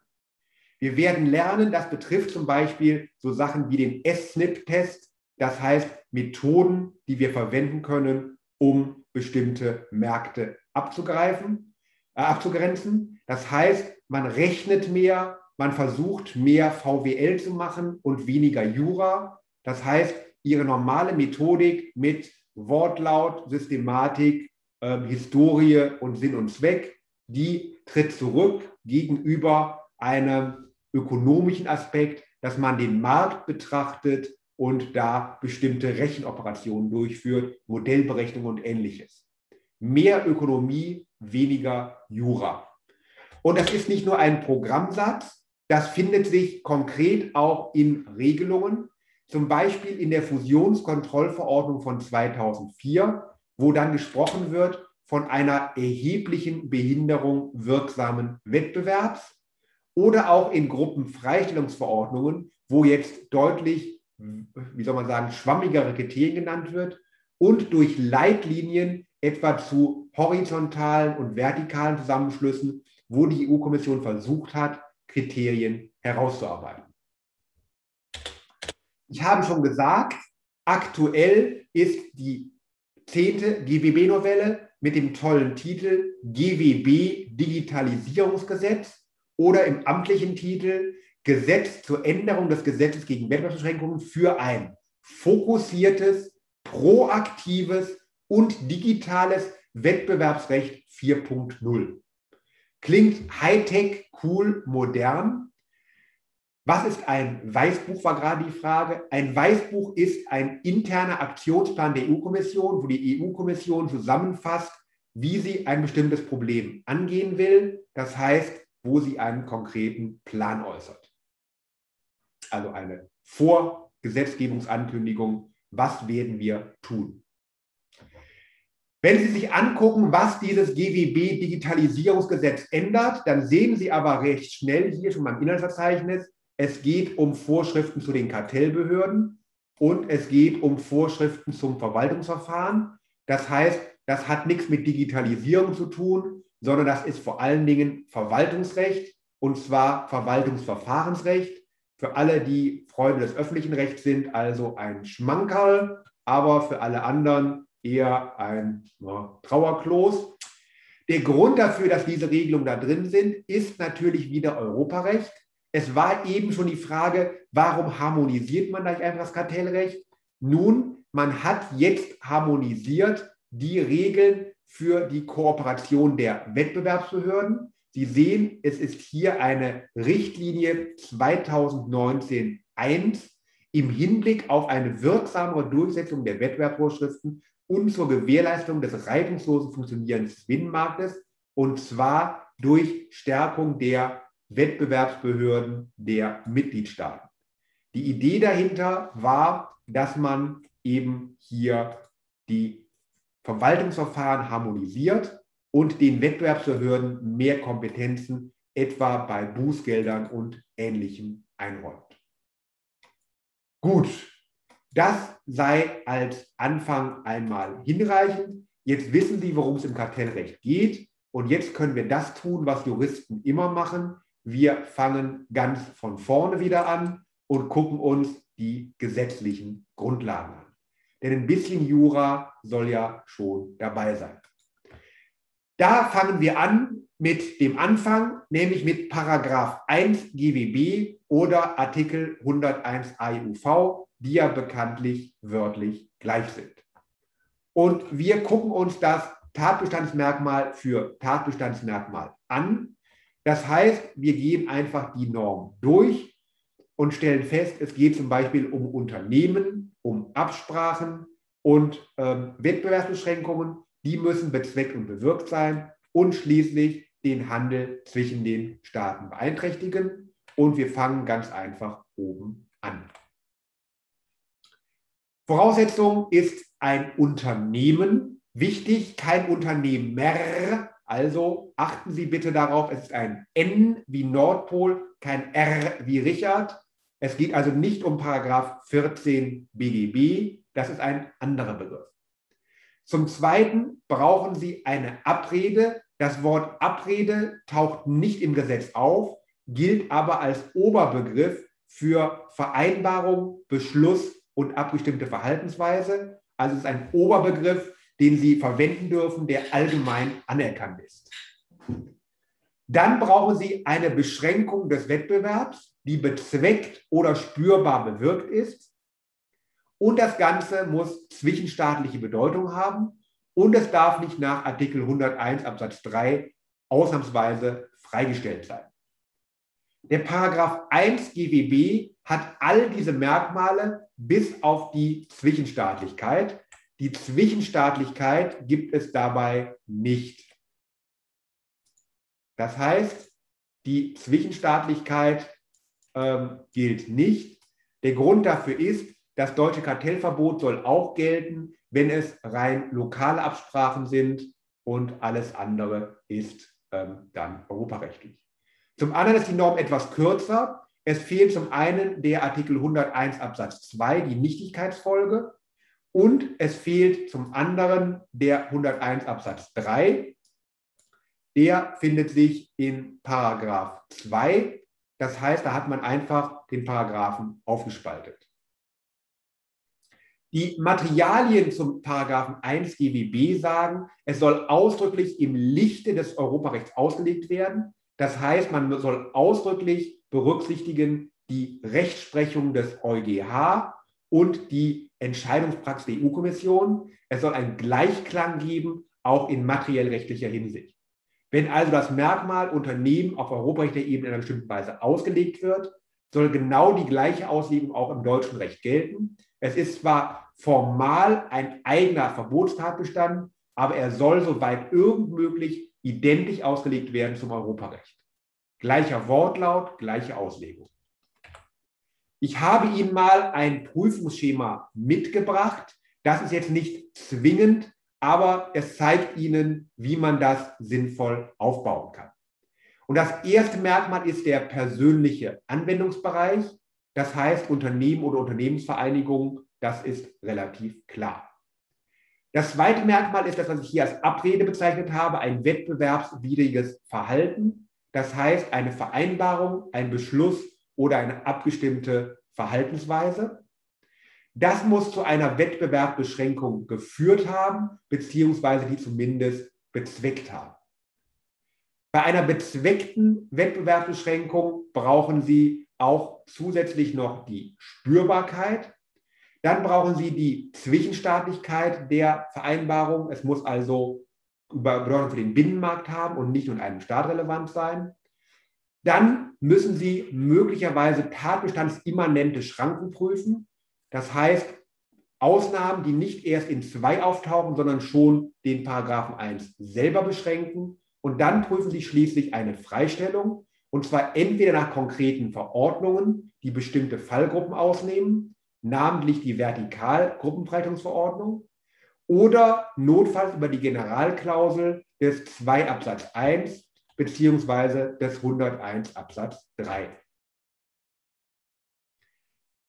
Speaker 1: Wir werden lernen, das betrifft zum Beispiel so Sachen wie den S-SNP-Test, das heißt Methoden, die wir verwenden können, um bestimmte Märkte abzugreifen, äh, abzugrenzen. Das heißt, man rechnet mehr, man versucht mehr VWL zu machen und weniger Jura. Das heißt, ihre normale Methodik mit Wortlaut, Systematik, äh, Historie und Sinn und Zweck, die tritt zurück gegenüber einem ökonomischen Aspekt, dass man den Markt betrachtet und da bestimmte Rechenoperationen durchführt, Modellberechnung und ähnliches. Mehr Ökonomie, weniger Jura. Und das ist nicht nur ein Programmsatz, das findet sich konkret auch in Regelungen, zum Beispiel in der Fusionskontrollverordnung von 2004, wo dann gesprochen wird von einer erheblichen Behinderung wirksamen Wettbewerbs oder auch in Gruppenfreistellungsverordnungen, wo jetzt deutlich, wie soll man sagen, schwammigere Kriterien genannt wird und durch Leitlinien etwa zu horizontalen und vertikalen Zusammenschlüssen, wo die EU-Kommission versucht hat, Kriterien herauszuarbeiten. Ich habe schon gesagt, aktuell ist die zehnte GWB-Novelle mit dem tollen Titel GWB Digitalisierungsgesetz oder im amtlichen Titel Gesetz zur Änderung des Gesetzes gegen Wettbewerbsbeschränkungen für ein fokussiertes, proaktives und digitales Wettbewerbsrecht 4.0. Klingt Hightech, cool, modern, Was ist ein Weißbuch, war gerade die Frage. Ein Weißbuch ist ein interner Aktionsplan der EU-Kommission, wo die EU-Kommission zusammenfasst, wie sie ein bestimmtes Problem angehen will. Das heißt, wo sie einen konkreten Plan äußert. Also eine Vorgesetzgebungsankündigung, was werden wir tun. Wenn Sie sich angucken, was dieses GWB Digitalisierungsgesetz ändert, dann sehen Sie aber recht schnell hier schon beim Inhaltsverzeichnis, es geht um Vorschriften zu den Kartellbehörden und es geht um Vorschriften zum Verwaltungsverfahren. Das heißt, das hat nichts mit Digitalisierung zu tun, sondern das ist vor allen Dingen Verwaltungsrecht und zwar Verwaltungsverfahrensrecht. Für alle, die Freunde des öffentlichen Rechts sind, also ein Schmankerl, aber für alle anderen eher ein ja, Trauerklos. Der Grund dafür, dass diese Regelungen da drin sind, ist natürlich wieder Europarecht. Es war eben schon die Frage, warum harmonisiert man da einfach das Kartellrecht? Nun, man hat jetzt harmonisiert die Regeln für die Kooperation der Wettbewerbsbehörden. Sie sehen, es ist hier eine Richtlinie 2019-1 im Hinblick auf eine wirksamere Durchsetzung der Wettbewerbsvorschriften und zur Gewährleistung des reibungslosen Funktionierens des Binnenmarktes und zwar durch Stärkung der Wettbewerbsbehörden der Mitgliedstaaten. Die Idee dahinter war, dass man eben hier die Verwaltungsverfahren harmonisiert und den Wettbewerbsbehörden mehr Kompetenzen etwa bei Bußgeldern und Ähnlichem einräumt. Gut, das sei als Anfang einmal hinreichend. Jetzt wissen Sie, worum es im Kartellrecht geht. Und jetzt können wir das tun, was Juristen immer machen. Wir fangen ganz von vorne wieder an und gucken uns die gesetzlichen Grundlagen an. Denn ein bisschen Jura soll ja schon dabei sein. Da fangen wir an mit dem Anfang, nämlich mit Paragraph 1 GWB oder Artikel 101 AIUV, die ja bekanntlich wörtlich gleich sind. Und wir gucken uns das Tatbestandsmerkmal für Tatbestandsmerkmal an. Das heißt, wir gehen einfach die Norm durch und stellen fest, es geht zum Beispiel um Unternehmen, um Absprachen und ähm, Wettbewerbsbeschränkungen. Die müssen bezweckt und bewirkt sein und schließlich den Handel zwischen den Staaten beeinträchtigen. Und wir fangen ganz einfach oben an. Voraussetzung ist ein Unternehmen. Wichtig, kein Unternehmer. Also achten Sie bitte darauf, es ist ein N wie Nordpol, kein R wie Richard. Es geht also nicht um Paragraph 14 BGB, das ist ein anderer Begriff. Zum Zweiten brauchen Sie eine Abrede. Das Wort Abrede taucht nicht im Gesetz auf, gilt aber als Oberbegriff für Vereinbarung, Beschluss und abgestimmte Verhaltensweise. Also es ist ein Oberbegriff, den Sie verwenden dürfen, der allgemein anerkannt ist. Dann brauchen Sie eine Beschränkung des Wettbewerbs, die bezweckt oder spürbar bewirkt ist. Und das Ganze muss zwischenstaatliche Bedeutung haben und es darf nicht nach Artikel 101 Absatz 3 ausnahmsweise freigestellt sein. Der Paragraph 1 GWB hat all diese Merkmale bis auf die Zwischenstaatlichkeit. Die Zwischenstaatlichkeit gibt es dabei nicht. Das heißt, die Zwischenstaatlichkeit ähm, gilt nicht. Der Grund dafür ist, das deutsche Kartellverbot soll auch gelten, wenn es rein lokale Absprachen sind und alles andere ist ähm, dann europarechtlich. Zum anderen ist die Norm etwas kürzer. Es fehlt zum einen der Artikel 101 Absatz 2, die Nichtigkeitsfolge, und es fehlt zum anderen der 101 Absatz 3. Der findet sich in Paragraph 2. Das heißt, da hat man einfach den Paragraphen aufgespaltet. Die Materialien zum Paragraphen 1 GWB sagen, es soll ausdrücklich im Lichte des Europarechts ausgelegt werden. Das heißt, man soll ausdrücklich berücksichtigen die Rechtsprechung des EuGH und die Entscheidungspraxis der EU-Kommission. Es soll einen Gleichklang geben, auch in materiell-rechtlicher Hinsicht. Wenn also das Merkmal Unternehmen auf europarechtlicher Ebene in einer bestimmten Weise ausgelegt wird, soll genau die gleiche Auslegung auch im deutschen Recht gelten. Es ist zwar formal ein eigener Verbotstatbestand, aber er soll, soweit irgend möglich, identisch ausgelegt werden zum Europarecht. Gleicher Wortlaut, gleiche Auslegung. Ich habe Ihnen mal ein Prüfungsschema mitgebracht. Das ist jetzt nicht zwingend, aber es zeigt Ihnen, wie man das sinnvoll aufbauen kann. Und das erste Merkmal ist der persönliche Anwendungsbereich. Das heißt, Unternehmen oder Unternehmensvereinigungen, das ist relativ klar. Das zweite Merkmal ist das, was ich hier als Abrede bezeichnet habe, ein wettbewerbswidriges Verhalten. Das heißt, eine Vereinbarung, ein Beschluss oder eine abgestimmte Verhaltensweise. Das muss zu einer Wettbewerbsbeschränkung geführt haben, beziehungsweise die zumindest bezweckt haben. Bei einer bezweckten Wettbewerbsbeschränkung brauchen Sie auch zusätzlich noch die Spürbarkeit. Dann brauchen Sie die Zwischenstaatlichkeit der Vereinbarung. Es muss also Bedeutung für den Binnenmarkt haben und nicht nur in einem Staat relevant sein. Dann müssen Sie möglicherweise tatbestandsimmanente Schranken prüfen. Das heißt, Ausnahmen, die nicht erst in zwei auftauchen, sondern schon den Paragraphen 1 selber beschränken. Und dann prüfen Sie schließlich eine Freistellung, und zwar entweder nach konkreten Verordnungen, die bestimmte Fallgruppen ausnehmen, namentlich die Vertikalgruppenfreistellungsverordnung, oder notfalls über die Generalklausel des 2 Absatz 1 beziehungsweise des 101 Absatz 3.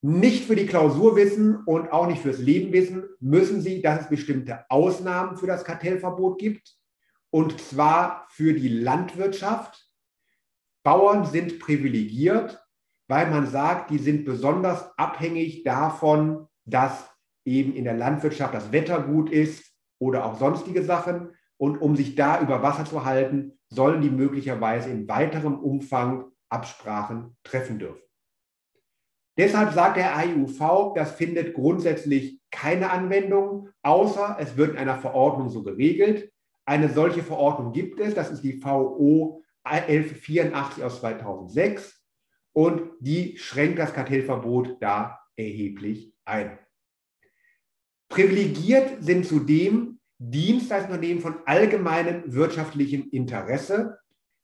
Speaker 1: Nicht für die Klausur wissen und auch nicht fürs Leben wissen müssen Sie, dass es bestimmte Ausnahmen für das Kartellverbot gibt. Und zwar für die Landwirtschaft. Bauern sind privilegiert, weil man sagt, die sind besonders abhängig davon, dass eben in der Landwirtschaft das Wetter gut ist oder auch sonstige Sachen. Und um sich da über Wasser zu halten, sollen die möglicherweise in weiterem Umfang Absprachen treffen dürfen. Deshalb sagt der AIUV, das findet grundsätzlich keine Anwendung, außer es wird in einer Verordnung so geregelt. Eine solche Verordnung gibt es, das ist die VO 1184 aus 2006 und die schränkt das Kartellverbot da erheblich ein. Privilegiert sind zudem Dienstleistungsunternehmen von allgemeinem wirtschaftlichem Interesse.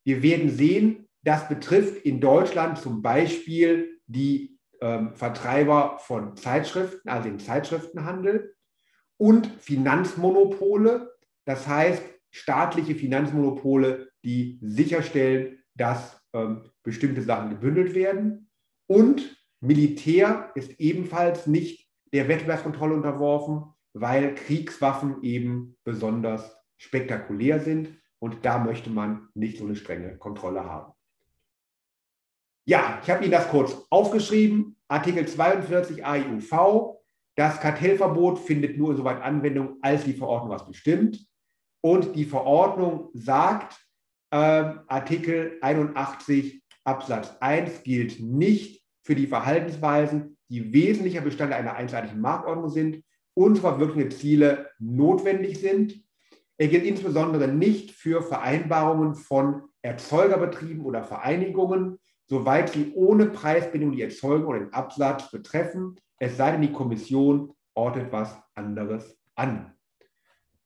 Speaker 1: Wir werden sehen, das betrifft in Deutschland zum Beispiel die ähm, Vertreiber von Zeitschriften, also den Zeitschriftenhandel und Finanzmonopole, das heißt staatliche Finanzmonopole, die sicherstellen, dass ähm, bestimmte Sachen gebündelt werden. Und Militär ist ebenfalls nicht der Wettbewerbskontrolle unterworfen, weil Kriegswaffen eben besonders spektakulär sind und da möchte man nicht so eine strenge Kontrolle haben. Ja, ich habe Ihnen das kurz aufgeschrieben. Artikel 42 AIUV. Das Kartellverbot findet nur insoweit Anwendung, als die Verordnung was bestimmt. Und die Verordnung sagt, äh, Artikel 81 Absatz 1 gilt nicht für die Verhaltensweisen, die wesentlicher Bestandteil einer einheitlichen Marktordnung sind und der Ziele notwendig sind. Er gilt insbesondere nicht für Vereinbarungen von Erzeugerbetrieben oder Vereinigungen, soweit sie ohne Preisbindung die Erzeugung oder den Absatz betreffen, es sei denn, die Kommission ordnet was anderes an.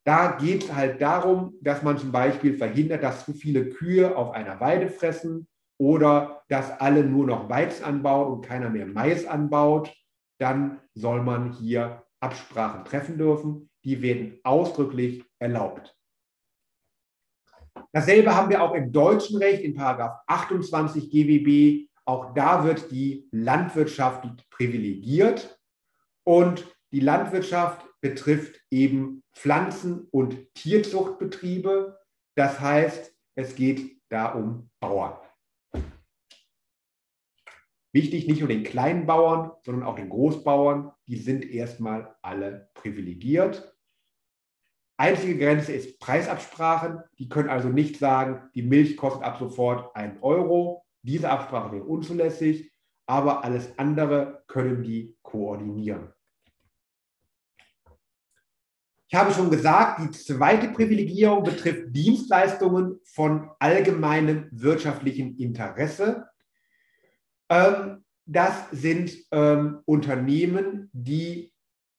Speaker 1: Da geht es halt darum, dass man zum Beispiel verhindert, dass zu viele Kühe auf einer Weide fressen oder dass alle nur noch Weizen anbauen und keiner mehr Mais anbaut, dann soll man hier Absprachen treffen dürfen. Die werden ausdrücklich erlaubt. Dasselbe haben wir auch im deutschen Recht in 28 GWB. Auch da wird die Landwirtschaft privilegiert und die Landwirtschaft betrifft eben Pflanzen- und Tierzuchtbetriebe. Das heißt, es geht da um Bauern. Wichtig nicht nur den kleinen Bauern, sondern auch den Großbauern, die sind erstmal alle privilegiert. Einzige Grenze ist Preisabsprachen. Die können also nicht sagen, die Milch kostet ab sofort einen Euro. Diese Absprache wäre unzulässig, aber alles andere können die koordinieren. Ich habe schon gesagt, die zweite Privilegierung betrifft Dienstleistungen von allgemeinem wirtschaftlichem Interesse. Ähm, das sind ähm, Unternehmen, die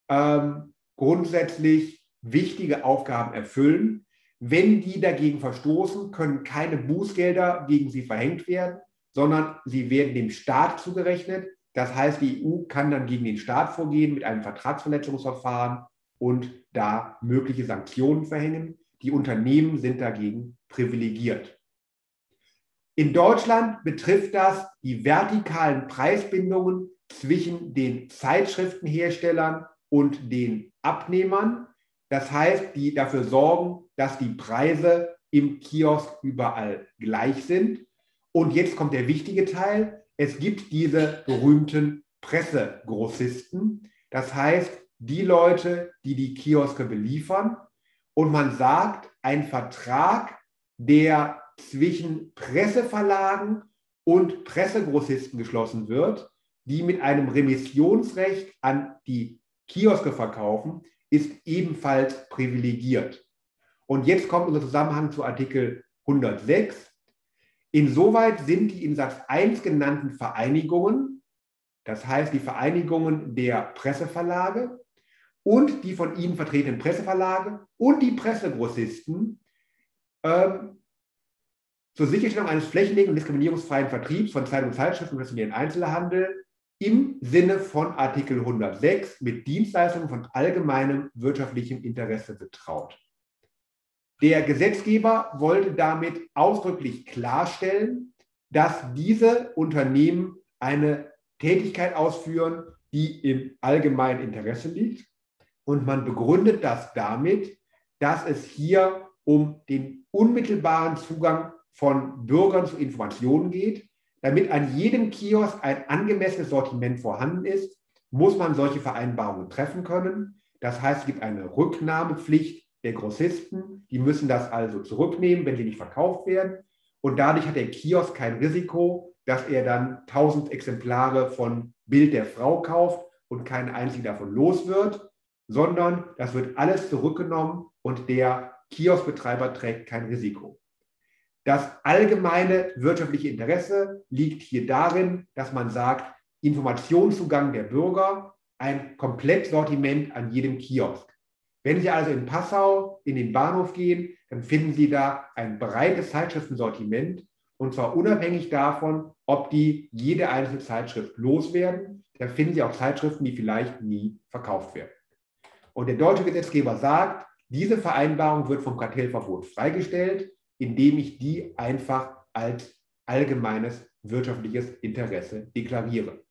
Speaker 1: ähm, grundsätzlich wichtige Aufgaben erfüllen. Wenn die dagegen verstoßen, können keine Bußgelder gegen sie verhängt werden, sondern sie werden dem Staat zugerechnet. Das heißt, die EU kann dann gegen den Staat vorgehen mit einem Vertragsverletzungsverfahren und da mögliche Sanktionen verhängen. Die Unternehmen sind dagegen privilegiert. In Deutschland betrifft das die vertikalen Preisbindungen zwischen den Zeitschriftenherstellern und den Abnehmern. Das heißt, die dafür sorgen, dass die Preise im Kiosk überall gleich sind. Und jetzt kommt der wichtige Teil. Es gibt diese berühmten Pressegrossisten. Das heißt, die Leute, die die Kioske beliefern. Und man sagt, ein Vertrag, der zwischen Presseverlagen und Pressegrossisten geschlossen wird, die mit einem Remissionsrecht an die Kioske verkaufen, ist ebenfalls privilegiert. Und jetzt kommt unser Zusammenhang zu Artikel 106. Insoweit sind die in Satz 1 genannten Vereinigungen, das heißt die Vereinigungen der Presseverlage und die von ihnen vertretenen Presseverlage und die Pressegrossisten ähm, zur Sicherstellung eines flächendeckenden und diskriminierungsfreien Vertriebs von Zeitung und Zeitschriften und stationären Einzelhandel im Sinne von Artikel 106 mit Dienstleistungen von allgemeinem wirtschaftlichem Interesse betraut. Der Gesetzgeber wollte damit ausdrücklich klarstellen, dass diese Unternehmen eine Tätigkeit ausführen, die im allgemeinen Interesse liegt. Und man begründet das damit, dass es hier um den unmittelbaren Zugang von Bürgern zu Informationen geht. Damit an jedem Kiosk ein angemessenes Sortiment vorhanden ist, muss man solche Vereinbarungen treffen können. Das heißt, es gibt eine Rücknahmepflicht der Grossisten. Die müssen das also zurücknehmen, wenn sie nicht verkauft werden. Und dadurch hat der Kiosk kein Risiko, dass er dann 1000 Exemplare von Bild der Frau kauft und kein einziger davon los wird, sondern das wird alles zurückgenommen und der Kioskbetreiber trägt kein Risiko. Das allgemeine wirtschaftliche Interesse liegt hier darin, dass man sagt, Informationszugang der Bürger, ein Komplettsortiment an jedem Kiosk. Wenn Sie also in Passau in den Bahnhof gehen, dann finden Sie da ein breites Zeitschriftensortiment und zwar unabhängig davon, ob die jede einzelne Zeitschrift loswerden. Da finden Sie auch Zeitschriften, die vielleicht nie verkauft werden. Und der deutsche Gesetzgeber sagt, diese Vereinbarung wird vom Kartellverbot freigestellt indem ich die einfach als allgemeines wirtschaftliches Interesse deklariere.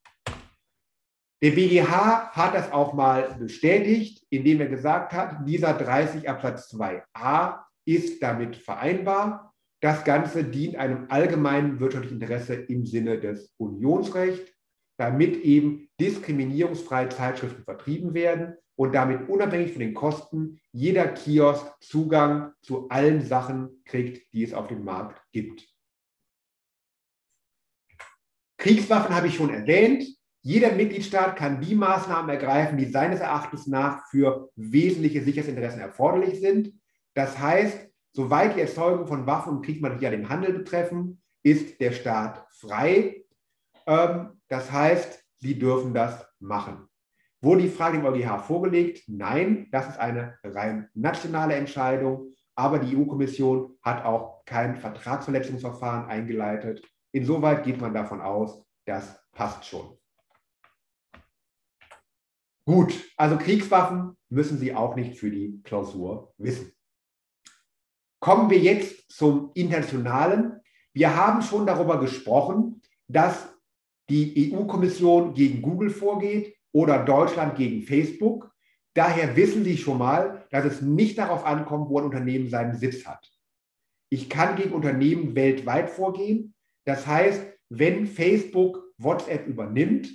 Speaker 1: Der BGH hat das auch mal bestätigt, indem er gesagt hat, dieser 30 Absatz 2a ist damit vereinbar. Das Ganze dient einem allgemeinen wirtschaftlichen Interesse im Sinne des Unionsrechts, damit eben diskriminierungsfreie Zeitschriften vertrieben werden und damit unabhängig von den Kosten jeder Kiosk Zugang zu allen Sachen kriegt, die es auf dem Markt gibt. Kriegswaffen habe ich schon erwähnt. Jeder Mitgliedstaat kann die Maßnahmen ergreifen, die seines Erachtens nach für wesentliche Sicherheitsinteressen erforderlich sind. Das heißt, soweit die Erzeugung von Waffen und Kriegsmaterial den Handel betreffen, ist der Staat frei. Ähm, das heißt, sie dürfen das machen. Wurde die Frage dem EuGH vorgelegt? Nein, das ist eine rein nationale Entscheidung. Aber die EU-Kommission hat auch kein Vertragsverletzungsverfahren eingeleitet. Insoweit geht man davon aus, das passt schon. Gut, also Kriegswaffen müssen Sie auch nicht für die Klausur wissen. Kommen wir jetzt zum Internationalen. Wir haben schon darüber gesprochen, dass die EU-Kommission gegen Google vorgeht oder Deutschland gegen Facebook. Daher wissen Sie schon mal, dass es nicht darauf ankommt, wo ein Unternehmen seinen Sitz hat. Ich kann gegen Unternehmen weltweit vorgehen. Das heißt, wenn Facebook WhatsApp übernimmt,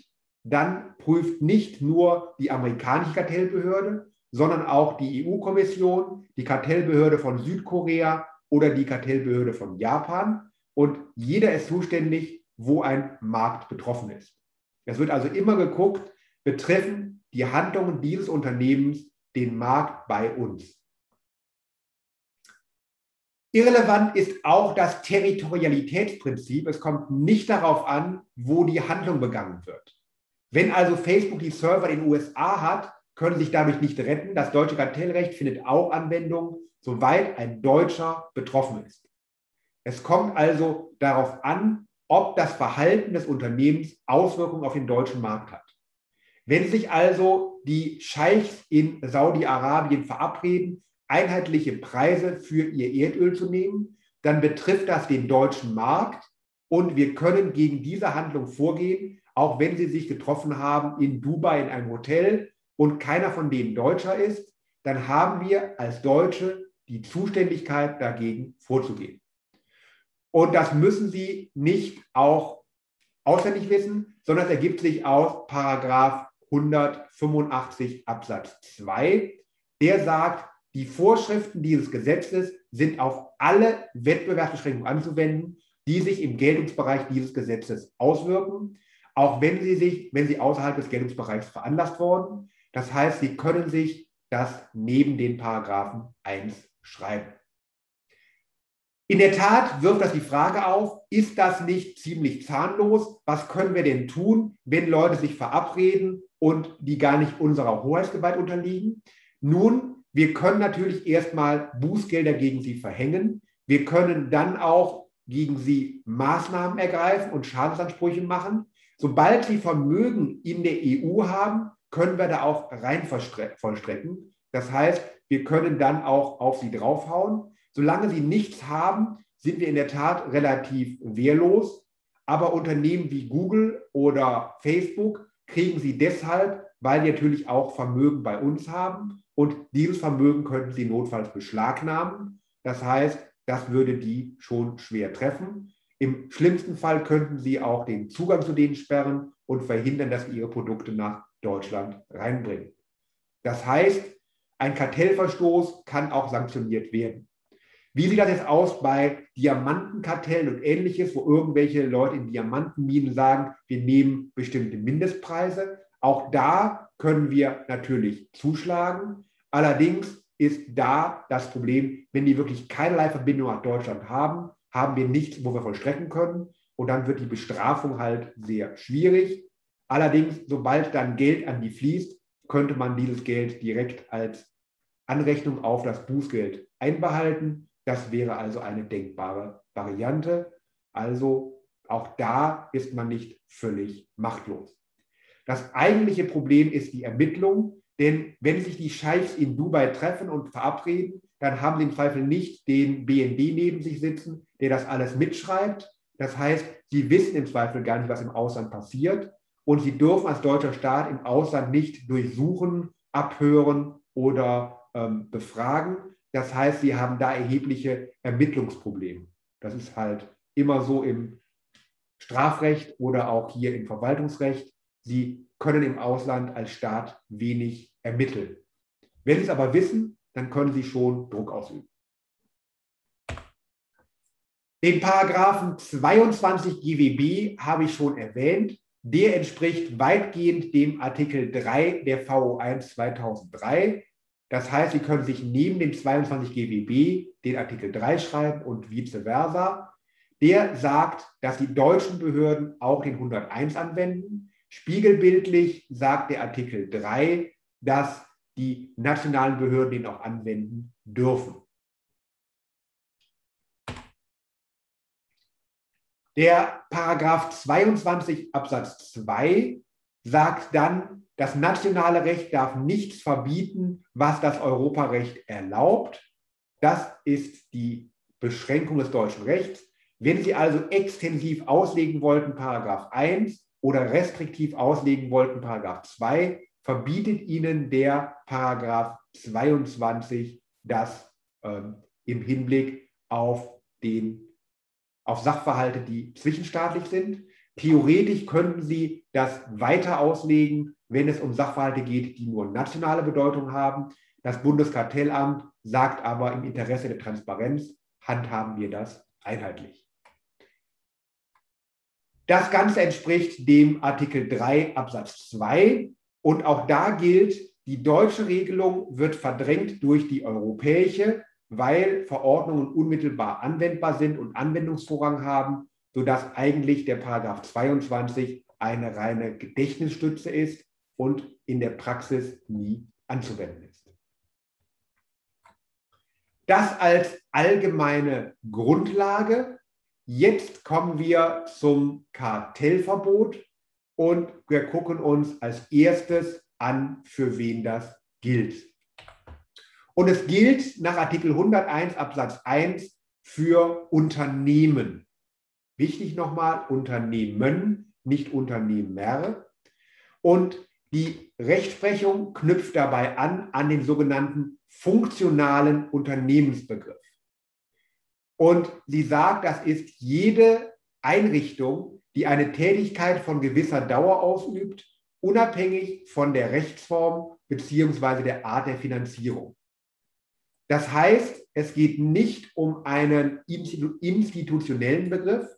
Speaker 1: dann prüft nicht nur die amerikanische Kartellbehörde, sondern auch die EU-Kommission, die Kartellbehörde von Südkorea oder die Kartellbehörde von Japan. Und jeder ist zuständig, wo ein Markt betroffen ist. Es wird also immer geguckt, betreffen die Handlungen dieses Unternehmens den Markt bei uns. Irrelevant ist auch das Territorialitätsprinzip. Es kommt nicht darauf an, wo die Handlung begangen wird. Wenn also Facebook die Server in den USA hat, können sich dadurch nicht retten. Das deutsche Kartellrecht findet auch Anwendung, soweit ein Deutscher betroffen ist. Es kommt also darauf an, ob das Verhalten des Unternehmens Auswirkungen auf den deutschen Markt hat. Wenn sich also die Scheichs in Saudi-Arabien verabreden, einheitliche Preise für ihr Erdöl zu nehmen, dann betrifft das den deutschen Markt und wir können gegen diese Handlung vorgehen, auch wenn sie sich getroffen haben in Dubai in einem Hotel und keiner von denen Deutscher ist, dann haben wir als Deutsche die Zuständigkeit dagegen vorzugehen. Und das müssen Sie nicht auch auswendig wissen, sondern es ergibt sich aus Paragraph 185 Absatz 2. Der sagt, die Vorschriften dieses Gesetzes sind auf alle Wettbewerbsbeschränkungen anzuwenden, die sich im Geltungsbereich dieses Gesetzes auswirken, auch wenn sie sich, wenn sie außerhalb des Geltungsbereichs veranlasst wurden. Das heißt, sie können sich das neben den Paragraphen 1 schreiben. In der Tat wirft das die Frage auf, ist das nicht ziemlich zahnlos? Was können wir denn tun, wenn Leute sich verabreden und die gar nicht unserer Hoheitsgewalt unterliegen? Nun, wir können natürlich erstmal Bußgelder gegen sie verhängen. Wir können dann auch gegen sie Maßnahmen ergreifen und Schadensansprüche machen. Sobald sie Vermögen in der EU haben, können wir da auch rein vollstrecken. Das heißt, wir können dann auch auf sie draufhauen. Solange sie nichts haben, sind wir in der Tat relativ wehrlos. Aber Unternehmen wie Google oder Facebook kriegen sie deshalb, weil die natürlich auch Vermögen bei uns haben und dieses Vermögen könnten sie notfalls beschlagnahmen. Das heißt, das würde die schon schwer treffen. Im schlimmsten Fall könnten sie auch den Zugang zu denen sperren und verhindern, dass wir ihre Produkte nach Deutschland reinbringen. Das heißt, ein Kartellverstoß kann auch sanktioniert werden. Wie sieht das jetzt aus bei Diamantenkartellen und ähnliches, wo irgendwelche Leute in Diamantenminen sagen, wir nehmen bestimmte Mindestpreise? Auch da können wir natürlich zuschlagen. Allerdings ist da das Problem, wenn die wirklich keinerlei Verbindung nach Deutschland haben, haben wir nichts, wo wir vollstrecken können. Und dann wird die Bestrafung halt sehr schwierig. Allerdings, sobald dann Geld an die fließt, könnte man dieses Geld direkt als Anrechnung auf das Bußgeld einbehalten. Das wäre also eine denkbare Variante. Also auch da ist man nicht völlig machtlos. Das eigentliche Problem ist die Ermittlung, denn wenn sich die Scheichs in Dubai treffen und verabreden, dann haben sie im Zweifel nicht den BND neben sich sitzen, der das alles mitschreibt. Das heißt, sie wissen im Zweifel gar nicht, was im Ausland passiert. Und sie dürfen als deutscher Staat im Ausland nicht durchsuchen, abhören oder ähm, befragen. Das heißt, sie haben da erhebliche Ermittlungsprobleme. Das ist halt immer so im Strafrecht oder auch hier im Verwaltungsrecht. Sie können im Ausland als Staat wenig ermitteln. Wenn Sie es aber wissen, dann können Sie schon Druck ausüben. Den Paragraphen 22 GWB habe ich schon erwähnt. Der entspricht weitgehend dem Artikel 3 der VO1 2003. Das heißt, Sie können sich neben dem 22 GWB den Artikel 3 schreiben und vice versa. Der sagt, dass die deutschen Behörden auch den 101 anwenden. Spiegelbildlich sagt der Artikel 3, dass die nationalen Behörden ihn auch anwenden dürfen. Der Paragraph 22 Absatz 2 sagt dann, das nationale Recht darf nichts verbieten, was das Europarecht erlaubt. Das ist die Beschränkung des deutschen Rechts. Wenn Sie also extensiv auslegen wollten, Paragraph 1, oder restriktiv auslegen wollten, Paragraph 2, verbietet ihnen der Paragraph 22 das ähm, im Hinblick auf, den, auf Sachverhalte, die zwischenstaatlich sind. Theoretisch könnten sie das weiter auslegen, wenn es um Sachverhalte geht, die nur nationale Bedeutung haben. Das Bundeskartellamt sagt aber im Interesse der Transparenz, handhaben wir das einheitlich. Das Ganze entspricht dem Artikel 3 Absatz 2 und auch da gilt, die deutsche Regelung wird verdrängt durch die europäische. weil Verordnungen unmittelbar anwendbar sind und Anwendungsvorrang haben, sodass eigentlich der Paragraph 22 eine reine Gedächtnisstütze ist und in der Praxis nie anzuwenden ist. Das als allgemeine Grundlage. Jetzt kommen wir zum Kartellverbot und wir gucken uns als erstes an, für wen das gilt. Und es gilt nach Artikel 101 Absatz 1 für Unternehmen. Wichtig nochmal, Unternehmen, nicht Unternehmer. Und die Rechtsprechung knüpft dabei an an den sogenannten funktionalen Unternehmensbegriff. Und sie sagt, das ist jede Einrichtung, die eine Tätigkeit von gewisser Dauer ausübt, unabhängig von der Rechtsform bzw. der Art der Finanzierung. Das heißt, es geht nicht um einen institutionellen Begriff.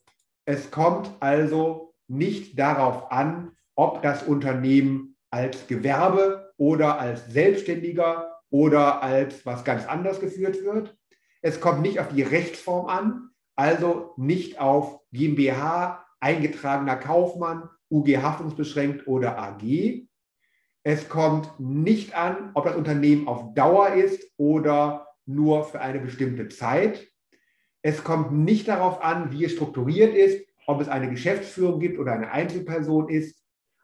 Speaker 1: Es kommt also nicht darauf an, ob das Unternehmen als Gewerbe oder als Selbstständiger oder als was ganz anderes geführt wird. Es kommt nicht auf die Rechtsform an, also nicht auf GmbH, eingetragener Kaufmann, UG haftungsbeschränkt oder AG. Es kommt nicht an, ob das Unternehmen auf Dauer ist oder nur für eine bestimmte Zeit. Es kommt nicht darauf an, wie es strukturiert ist, ob es eine Geschäftsführung gibt oder eine Einzelperson ist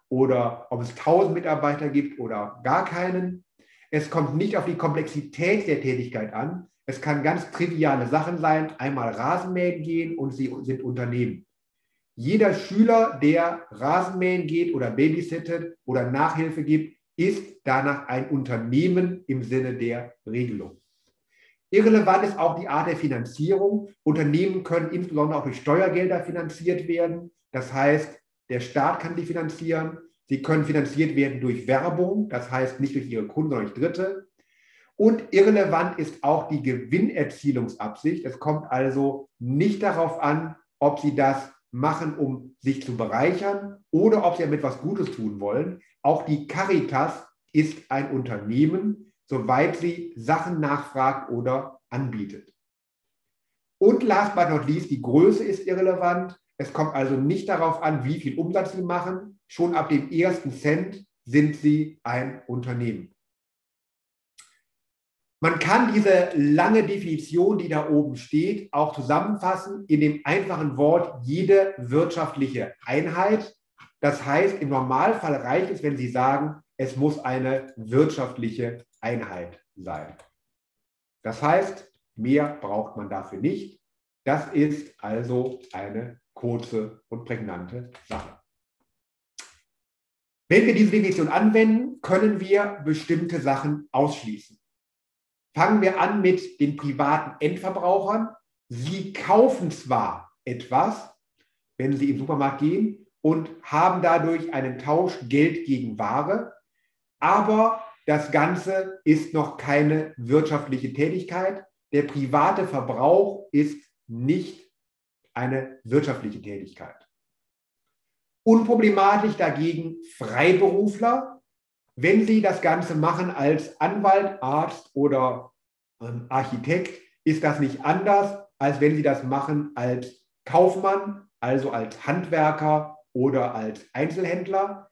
Speaker 1: oder ob es 1000 Mitarbeiter gibt oder gar keinen. Es kommt nicht auf die Komplexität der Tätigkeit an. Es kann ganz triviale Sachen sein, einmal Rasenmähen gehen und sie sind Unternehmen. Jeder Schüler, der Rasenmähen geht oder babysittet oder Nachhilfe gibt, ist danach ein Unternehmen im Sinne der Regelung. Irrelevant ist auch die Art der Finanzierung. Unternehmen können insbesondere auch durch Steuergelder finanziert werden. Das heißt, der Staat kann die finanzieren. Sie können finanziert werden durch Werbung, das heißt nicht durch ihre Kunden, sondern durch Dritte. Und irrelevant ist auch die Gewinnerzielungsabsicht. Es kommt also nicht darauf an, ob Sie das machen, um sich zu bereichern oder ob Sie damit was Gutes tun wollen. Auch die Caritas ist ein Unternehmen, soweit sie Sachen nachfragt oder anbietet. Und last but not least, die Größe ist irrelevant. Es kommt also nicht darauf an, wie viel Umsatz Sie machen. Schon ab dem ersten Cent sind Sie ein Unternehmen. Man kann diese lange Definition, die da oben steht, auch zusammenfassen in dem einfachen Wort jede wirtschaftliche Einheit. Das heißt, im Normalfall reicht es, wenn Sie sagen, es muss eine wirtschaftliche Einheit sein. Das heißt, mehr braucht man dafür nicht. Das ist also eine kurze und prägnante Sache. Wenn wir diese Definition anwenden, können wir bestimmte Sachen ausschließen. Fangen wir an mit den privaten Endverbrauchern. Sie kaufen zwar etwas, wenn Sie im Supermarkt gehen und haben dadurch einen Tausch Geld gegen Ware, aber das Ganze ist noch keine wirtschaftliche Tätigkeit. Der private Verbrauch ist nicht eine wirtschaftliche Tätigkeit. Unproblematisch dagegen Freiberufler, wenn sie das Ganze machen als Anwalt, Arzt oder ähm, Architekt, ist das nicht anders, als wenn sie das machen als Kaufmann, also als Handwerker oder als Einzelhändler.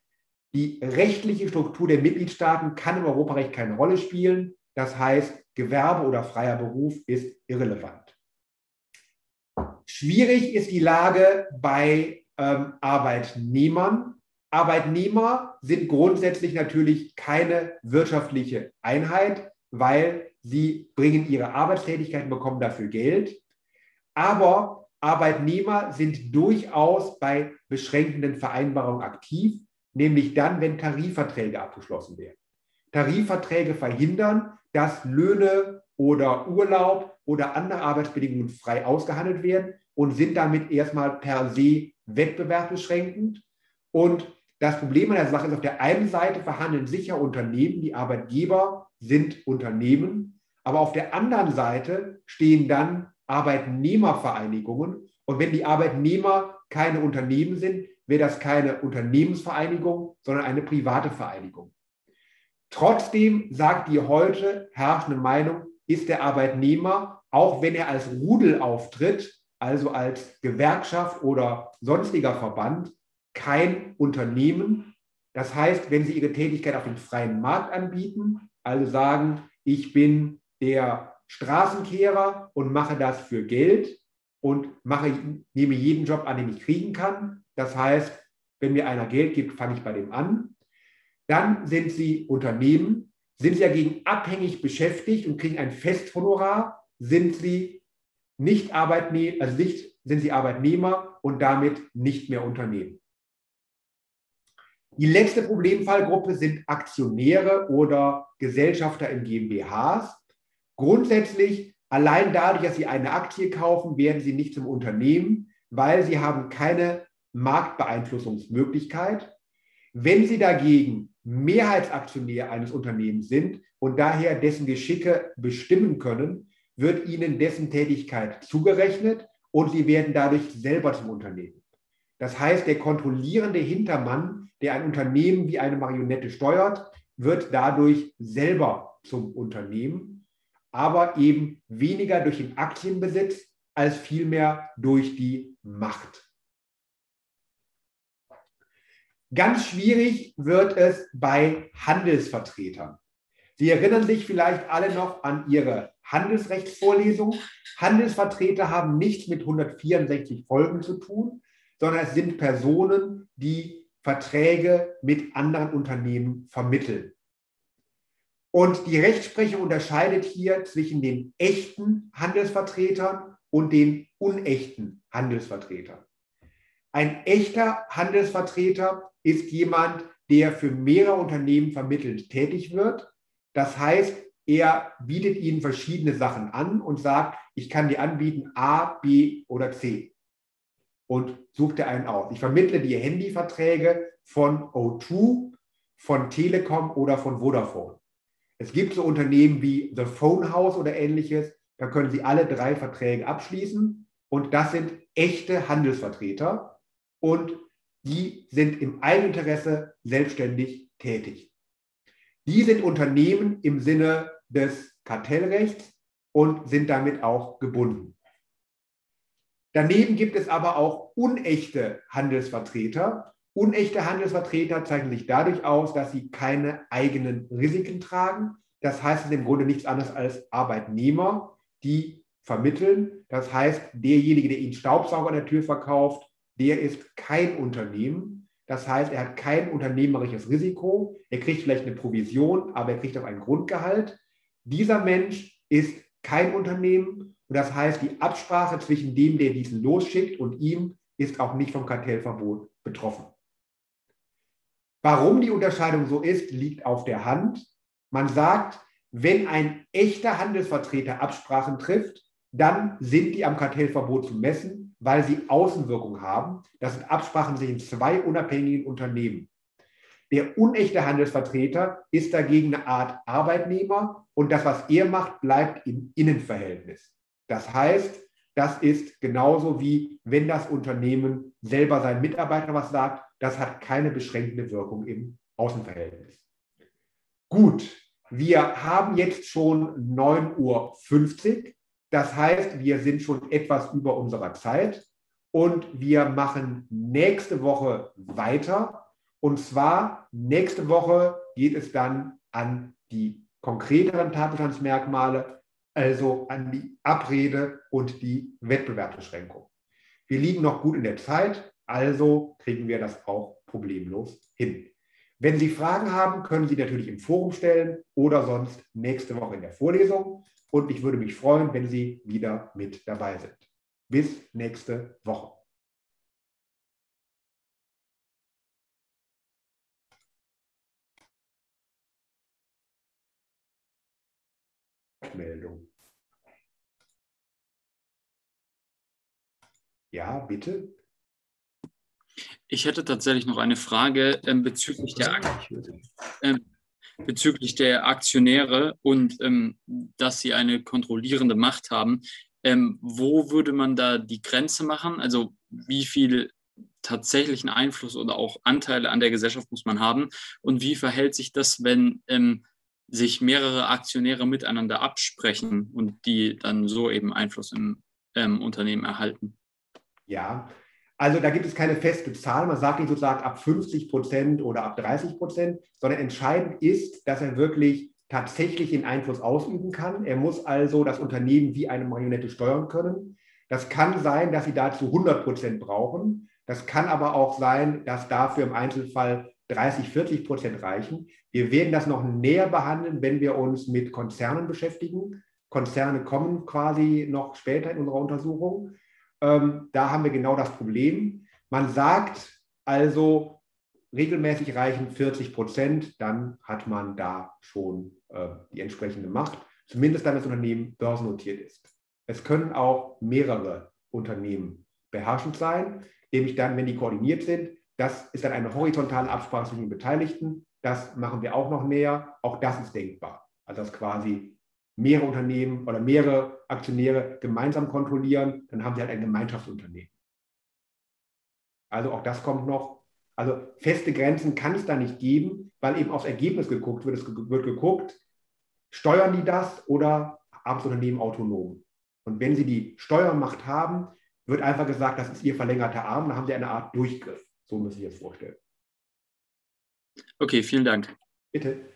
Speaker 1: Die rechtliche Struktur der Mitgliedstaaten kann im Europarecht keine Rolle spielen. Das heißt, Gewerbe oder freier Beruf ist irrelevant. Schwierig ist die Lage bei ähm, Arbeitnehmern. Arbeitnehmer sind grundsätzlich natürlich keine wirtschaftliche Einheit, weil sie bringen ihre Arbeitstätigkeit und bekommen dafür Geld. Aber Arbeitnehmer sind durchaus bei beschränkenden Vereinbarungen aktiv nämlich dann, wenn Tarifverträge abgeschlossen werden. Tarifverträge verhindern, dass Löhne oder Urlaub oder andere Arbeitsbedingungen frei ausgehandelt werden und sind damit erstmal per se wettbewerbsbeschränkend. Und das Problem an der Sache ist, auf der einen Seite verhandeln sicher Unternehmen, die Arbeitgeber sind Unternehmen, aber auf der anderen Seite stehen dann Arbeitnehmervereinigungen. Und wenn die Arbeitnehmer keine Unternehmen sind, wäre das keine Unternehmensvereinigung, sondern eine private Vereinigung. Trotzdem sagt die heute herrschende Meinung, ist der Arbeitnehmer, auch wenn er als Rudel auftritt, also als Gewerkschaft oder sonstiger Verband, kein Unternehmen. Das heißt, wenn Sie Ihre Tätigkeit auf dem freien Markt anbieten, also sagen, ich bin der Straßenkehrer und mache das für Geld und mache, nehme jeden Job an, den ich kriegen kann. Das heißt, wenn mir einer Geld gibt, fange ich bei dem an. Dann sind Sie Unternehmen, sind Sie dagegen abhängig beschäftigt und kriegen ein Festhonorar, sind Sie nicht Arbeitnehmer, also nicht, sind Sie Arbeitnehmer und damit nicht mehr Unternehmen. Die letzte Problemfallgruppe sind Aktionäre oder Gesellschafter in GmbHs. Grundsätzlich, allein dadurch, dass Sie eine Aktie kaufen, werden Sie nicht zum Unternehmen, weil Sie haben keine Marktbeeinflussungsmöglichkeit. Wenn Sie dagegen Mehrheitsaktionär eines Unternehmens sind und daher dessen Geschicke bestimmen können, wird Ihnen dessen Tätigkeit zugerechnet und Sie werden dadurch selber zum Unternehmen. Das heißt, der kontrollierende Hintermann, der ein Unternehmen wie eine Marionette steuert, wird dadurch selber zum Unternehmen, aber eben weniger durch den Aktienbesitz als vielmehr durch die Macht. Ganz schwierig wird es bei Handelsvertretern. Sie erinnern sich vielleicht alle noch an Ihre Handelsrechtsvorlesung. Handelsvertreter haben nichts mit 164 Folgen zu tun, sondern es sind Personen, die Verträge mit anderen Unternehmen vermitteln. Und die Rechtsprechung unterscheidet hier zwischen den echten Handelsvertretern und den unechten Handelsvertretern. Ein echter Handelsvertreter ist jemand, der für mehrere Unternehmen vermittelt tätig wird. Das heißt, er bietet ihnen verschiedene Sachen an und sagt, ich kann dir anbieten A, B oder C und sucht er einen aus. Ich vermittle die Handyverträge von O2, von Telekom oder von Vodafone. Es gibt so Unternehmen wie The Phone House oder ähnliches, da können Sie alle drei Verträge abschließen und das sind echte Handelsvertreter und die sind im Eigeninteresse selbstständig tätig. Die sind Unternehmen im Sinne des Kartellrechts und sind damit auch gebunden. Daneben gibt es aber auch unechte Handelsvertreter. Unechte Handelsvertreter zeichnen sich dadurch aus, dass sie keine eigenen Risiken tragen. Das heißt, es sind im Grunde nichts anderes als Arbeitnehmer, die vermitteln. Das heißt, derjenige, der Ihnen Staubsauger an der Tür verkauft, der ist kein Unternehmen. Das heißt, er hat kein unternehmerisches Risiko. Er kriegt vielleicht eine Provision, aber er kriegt auch ein Grundgehalt. Dieser Mensch ist kein Unternehmen und das heißt, die Absprache zwischen dem, der diesen losschickt und ihm, ist auch nicht vom Kartellverbot betroffen. Warum die Unterscheidung so ist, liegt auf der Hand. Man sagt, wenn ein echter Handelsvertreter Absprachen trifft, dann sind die am Kartellverbot zu messen, weil sie Außenwirkung haben. Das sind Absprachen zwischen zwei unabhängigen Unternehmen. Der unechte Handelsvertreter ist dagegen eine Art Arbeitnehmer und das, was er macht, bleibt im Innenverhältnis. Das heißt, das ist genauso wie wenn das Unternehmen selber seinen Mitarbeitern was sagt, das hat keine beschränkende Wirkung im Außenverhältnis. Gut, wir haben jetzt schon 9.50 Uhr. Das heißt, wir sind schon etwas über unserer Zeit und wir machen nächste Woche weiter. Und zwar nächste Woche geht es dann an die konkreteren Tatbestandsmerkmale also an die Abrede und die Wettbewerbsbeschränkung. Wir liegen noch gut in der Zeit, also kriegen wir das auch problemlos hin. Wenn Sie Fragen haben, können Sie natürlich im Forum stellen oder sonst nächste Woche in der Vorlesung. Und ich würde mich freuen, wenn Sie wieder mit dabei sind. Bis nächste Woche. Meldung. Ja, bitte.
Speaker 2: Ich hätte tatsächlich noch eine Frage ähm, bezüglich, der, ähm, bezüglich der Aktionäre und ähm, dass sie eine kontrollierende Macht haben. Ähm, wo würde man da die Grenze machen? Also wie viel tatsächlichen Einfluss oder auch Anteile an der Gesellschaft muss man haben? Und wie verhält sich das, wenn ähm, sich mehrere Aktionäre miteinander absprechen und die dann so eben Einfluss im ähm, Unternehmen erhalten?
Speaker 1: Ja, also da gibt es keine feste Zahl. Man sagt nicht sozusagen ab 50 Prozent oder ab 30 Prozent, sondern entscheidend ist, dass er wirklich tatsächlich den Einfluss ausüben kann. Er muss also das Unternehmen wie eine Marionette steuern können. Das kann sein, dass Sie dazu 100 Prozent brauchen. Das kann aber auch sein, dass dafür im Einzelfall 30, 40 Prozent reichen. Wir werden das noch näher behandeln, wenn wir uns mit Konzernen beschäftigen. Konzerne kommen quasi noch später in unserer Untersuchung. Ähm, da haben wir genau das Problem. Man sagt also, regelmäßig reichen 40 Prozent, dann hat man da schon äh, die entsprechende Macht, zumindest dann das Unternehmen börsennotiert ist. Es können auch mehrere Unternehmen beherrschend sein, nämlich dann, wenn die koordiniert sind. Das ist dann eine horizontale Absprache zwischen den Beteiligten. Das machen wir auch noch näher. Auch das ist denkbar. Also dass quasi mehrere Unternehmen oder mehrere Aktionäre gemeinsam kontrollieren, dann haben sie halt ein Gemeinschaftsunternehmen. Also auch das kommt noch. Also feste Grenzen kann es da nicht geben, weil eben aufs Ergebnis geguckt wird. Es wird geguckt, steuern die das oder haben das Unternehmen autonom? Und wenn sie die Steuermacht haben, wird einfach gesagt, das ist ihr verlängerter Arm, dann haben sie eine Art Durchgriff. So muss ich es vorstellen.
Speaker 2: Okay, vielen Dank.
Speaker 1: Bitte.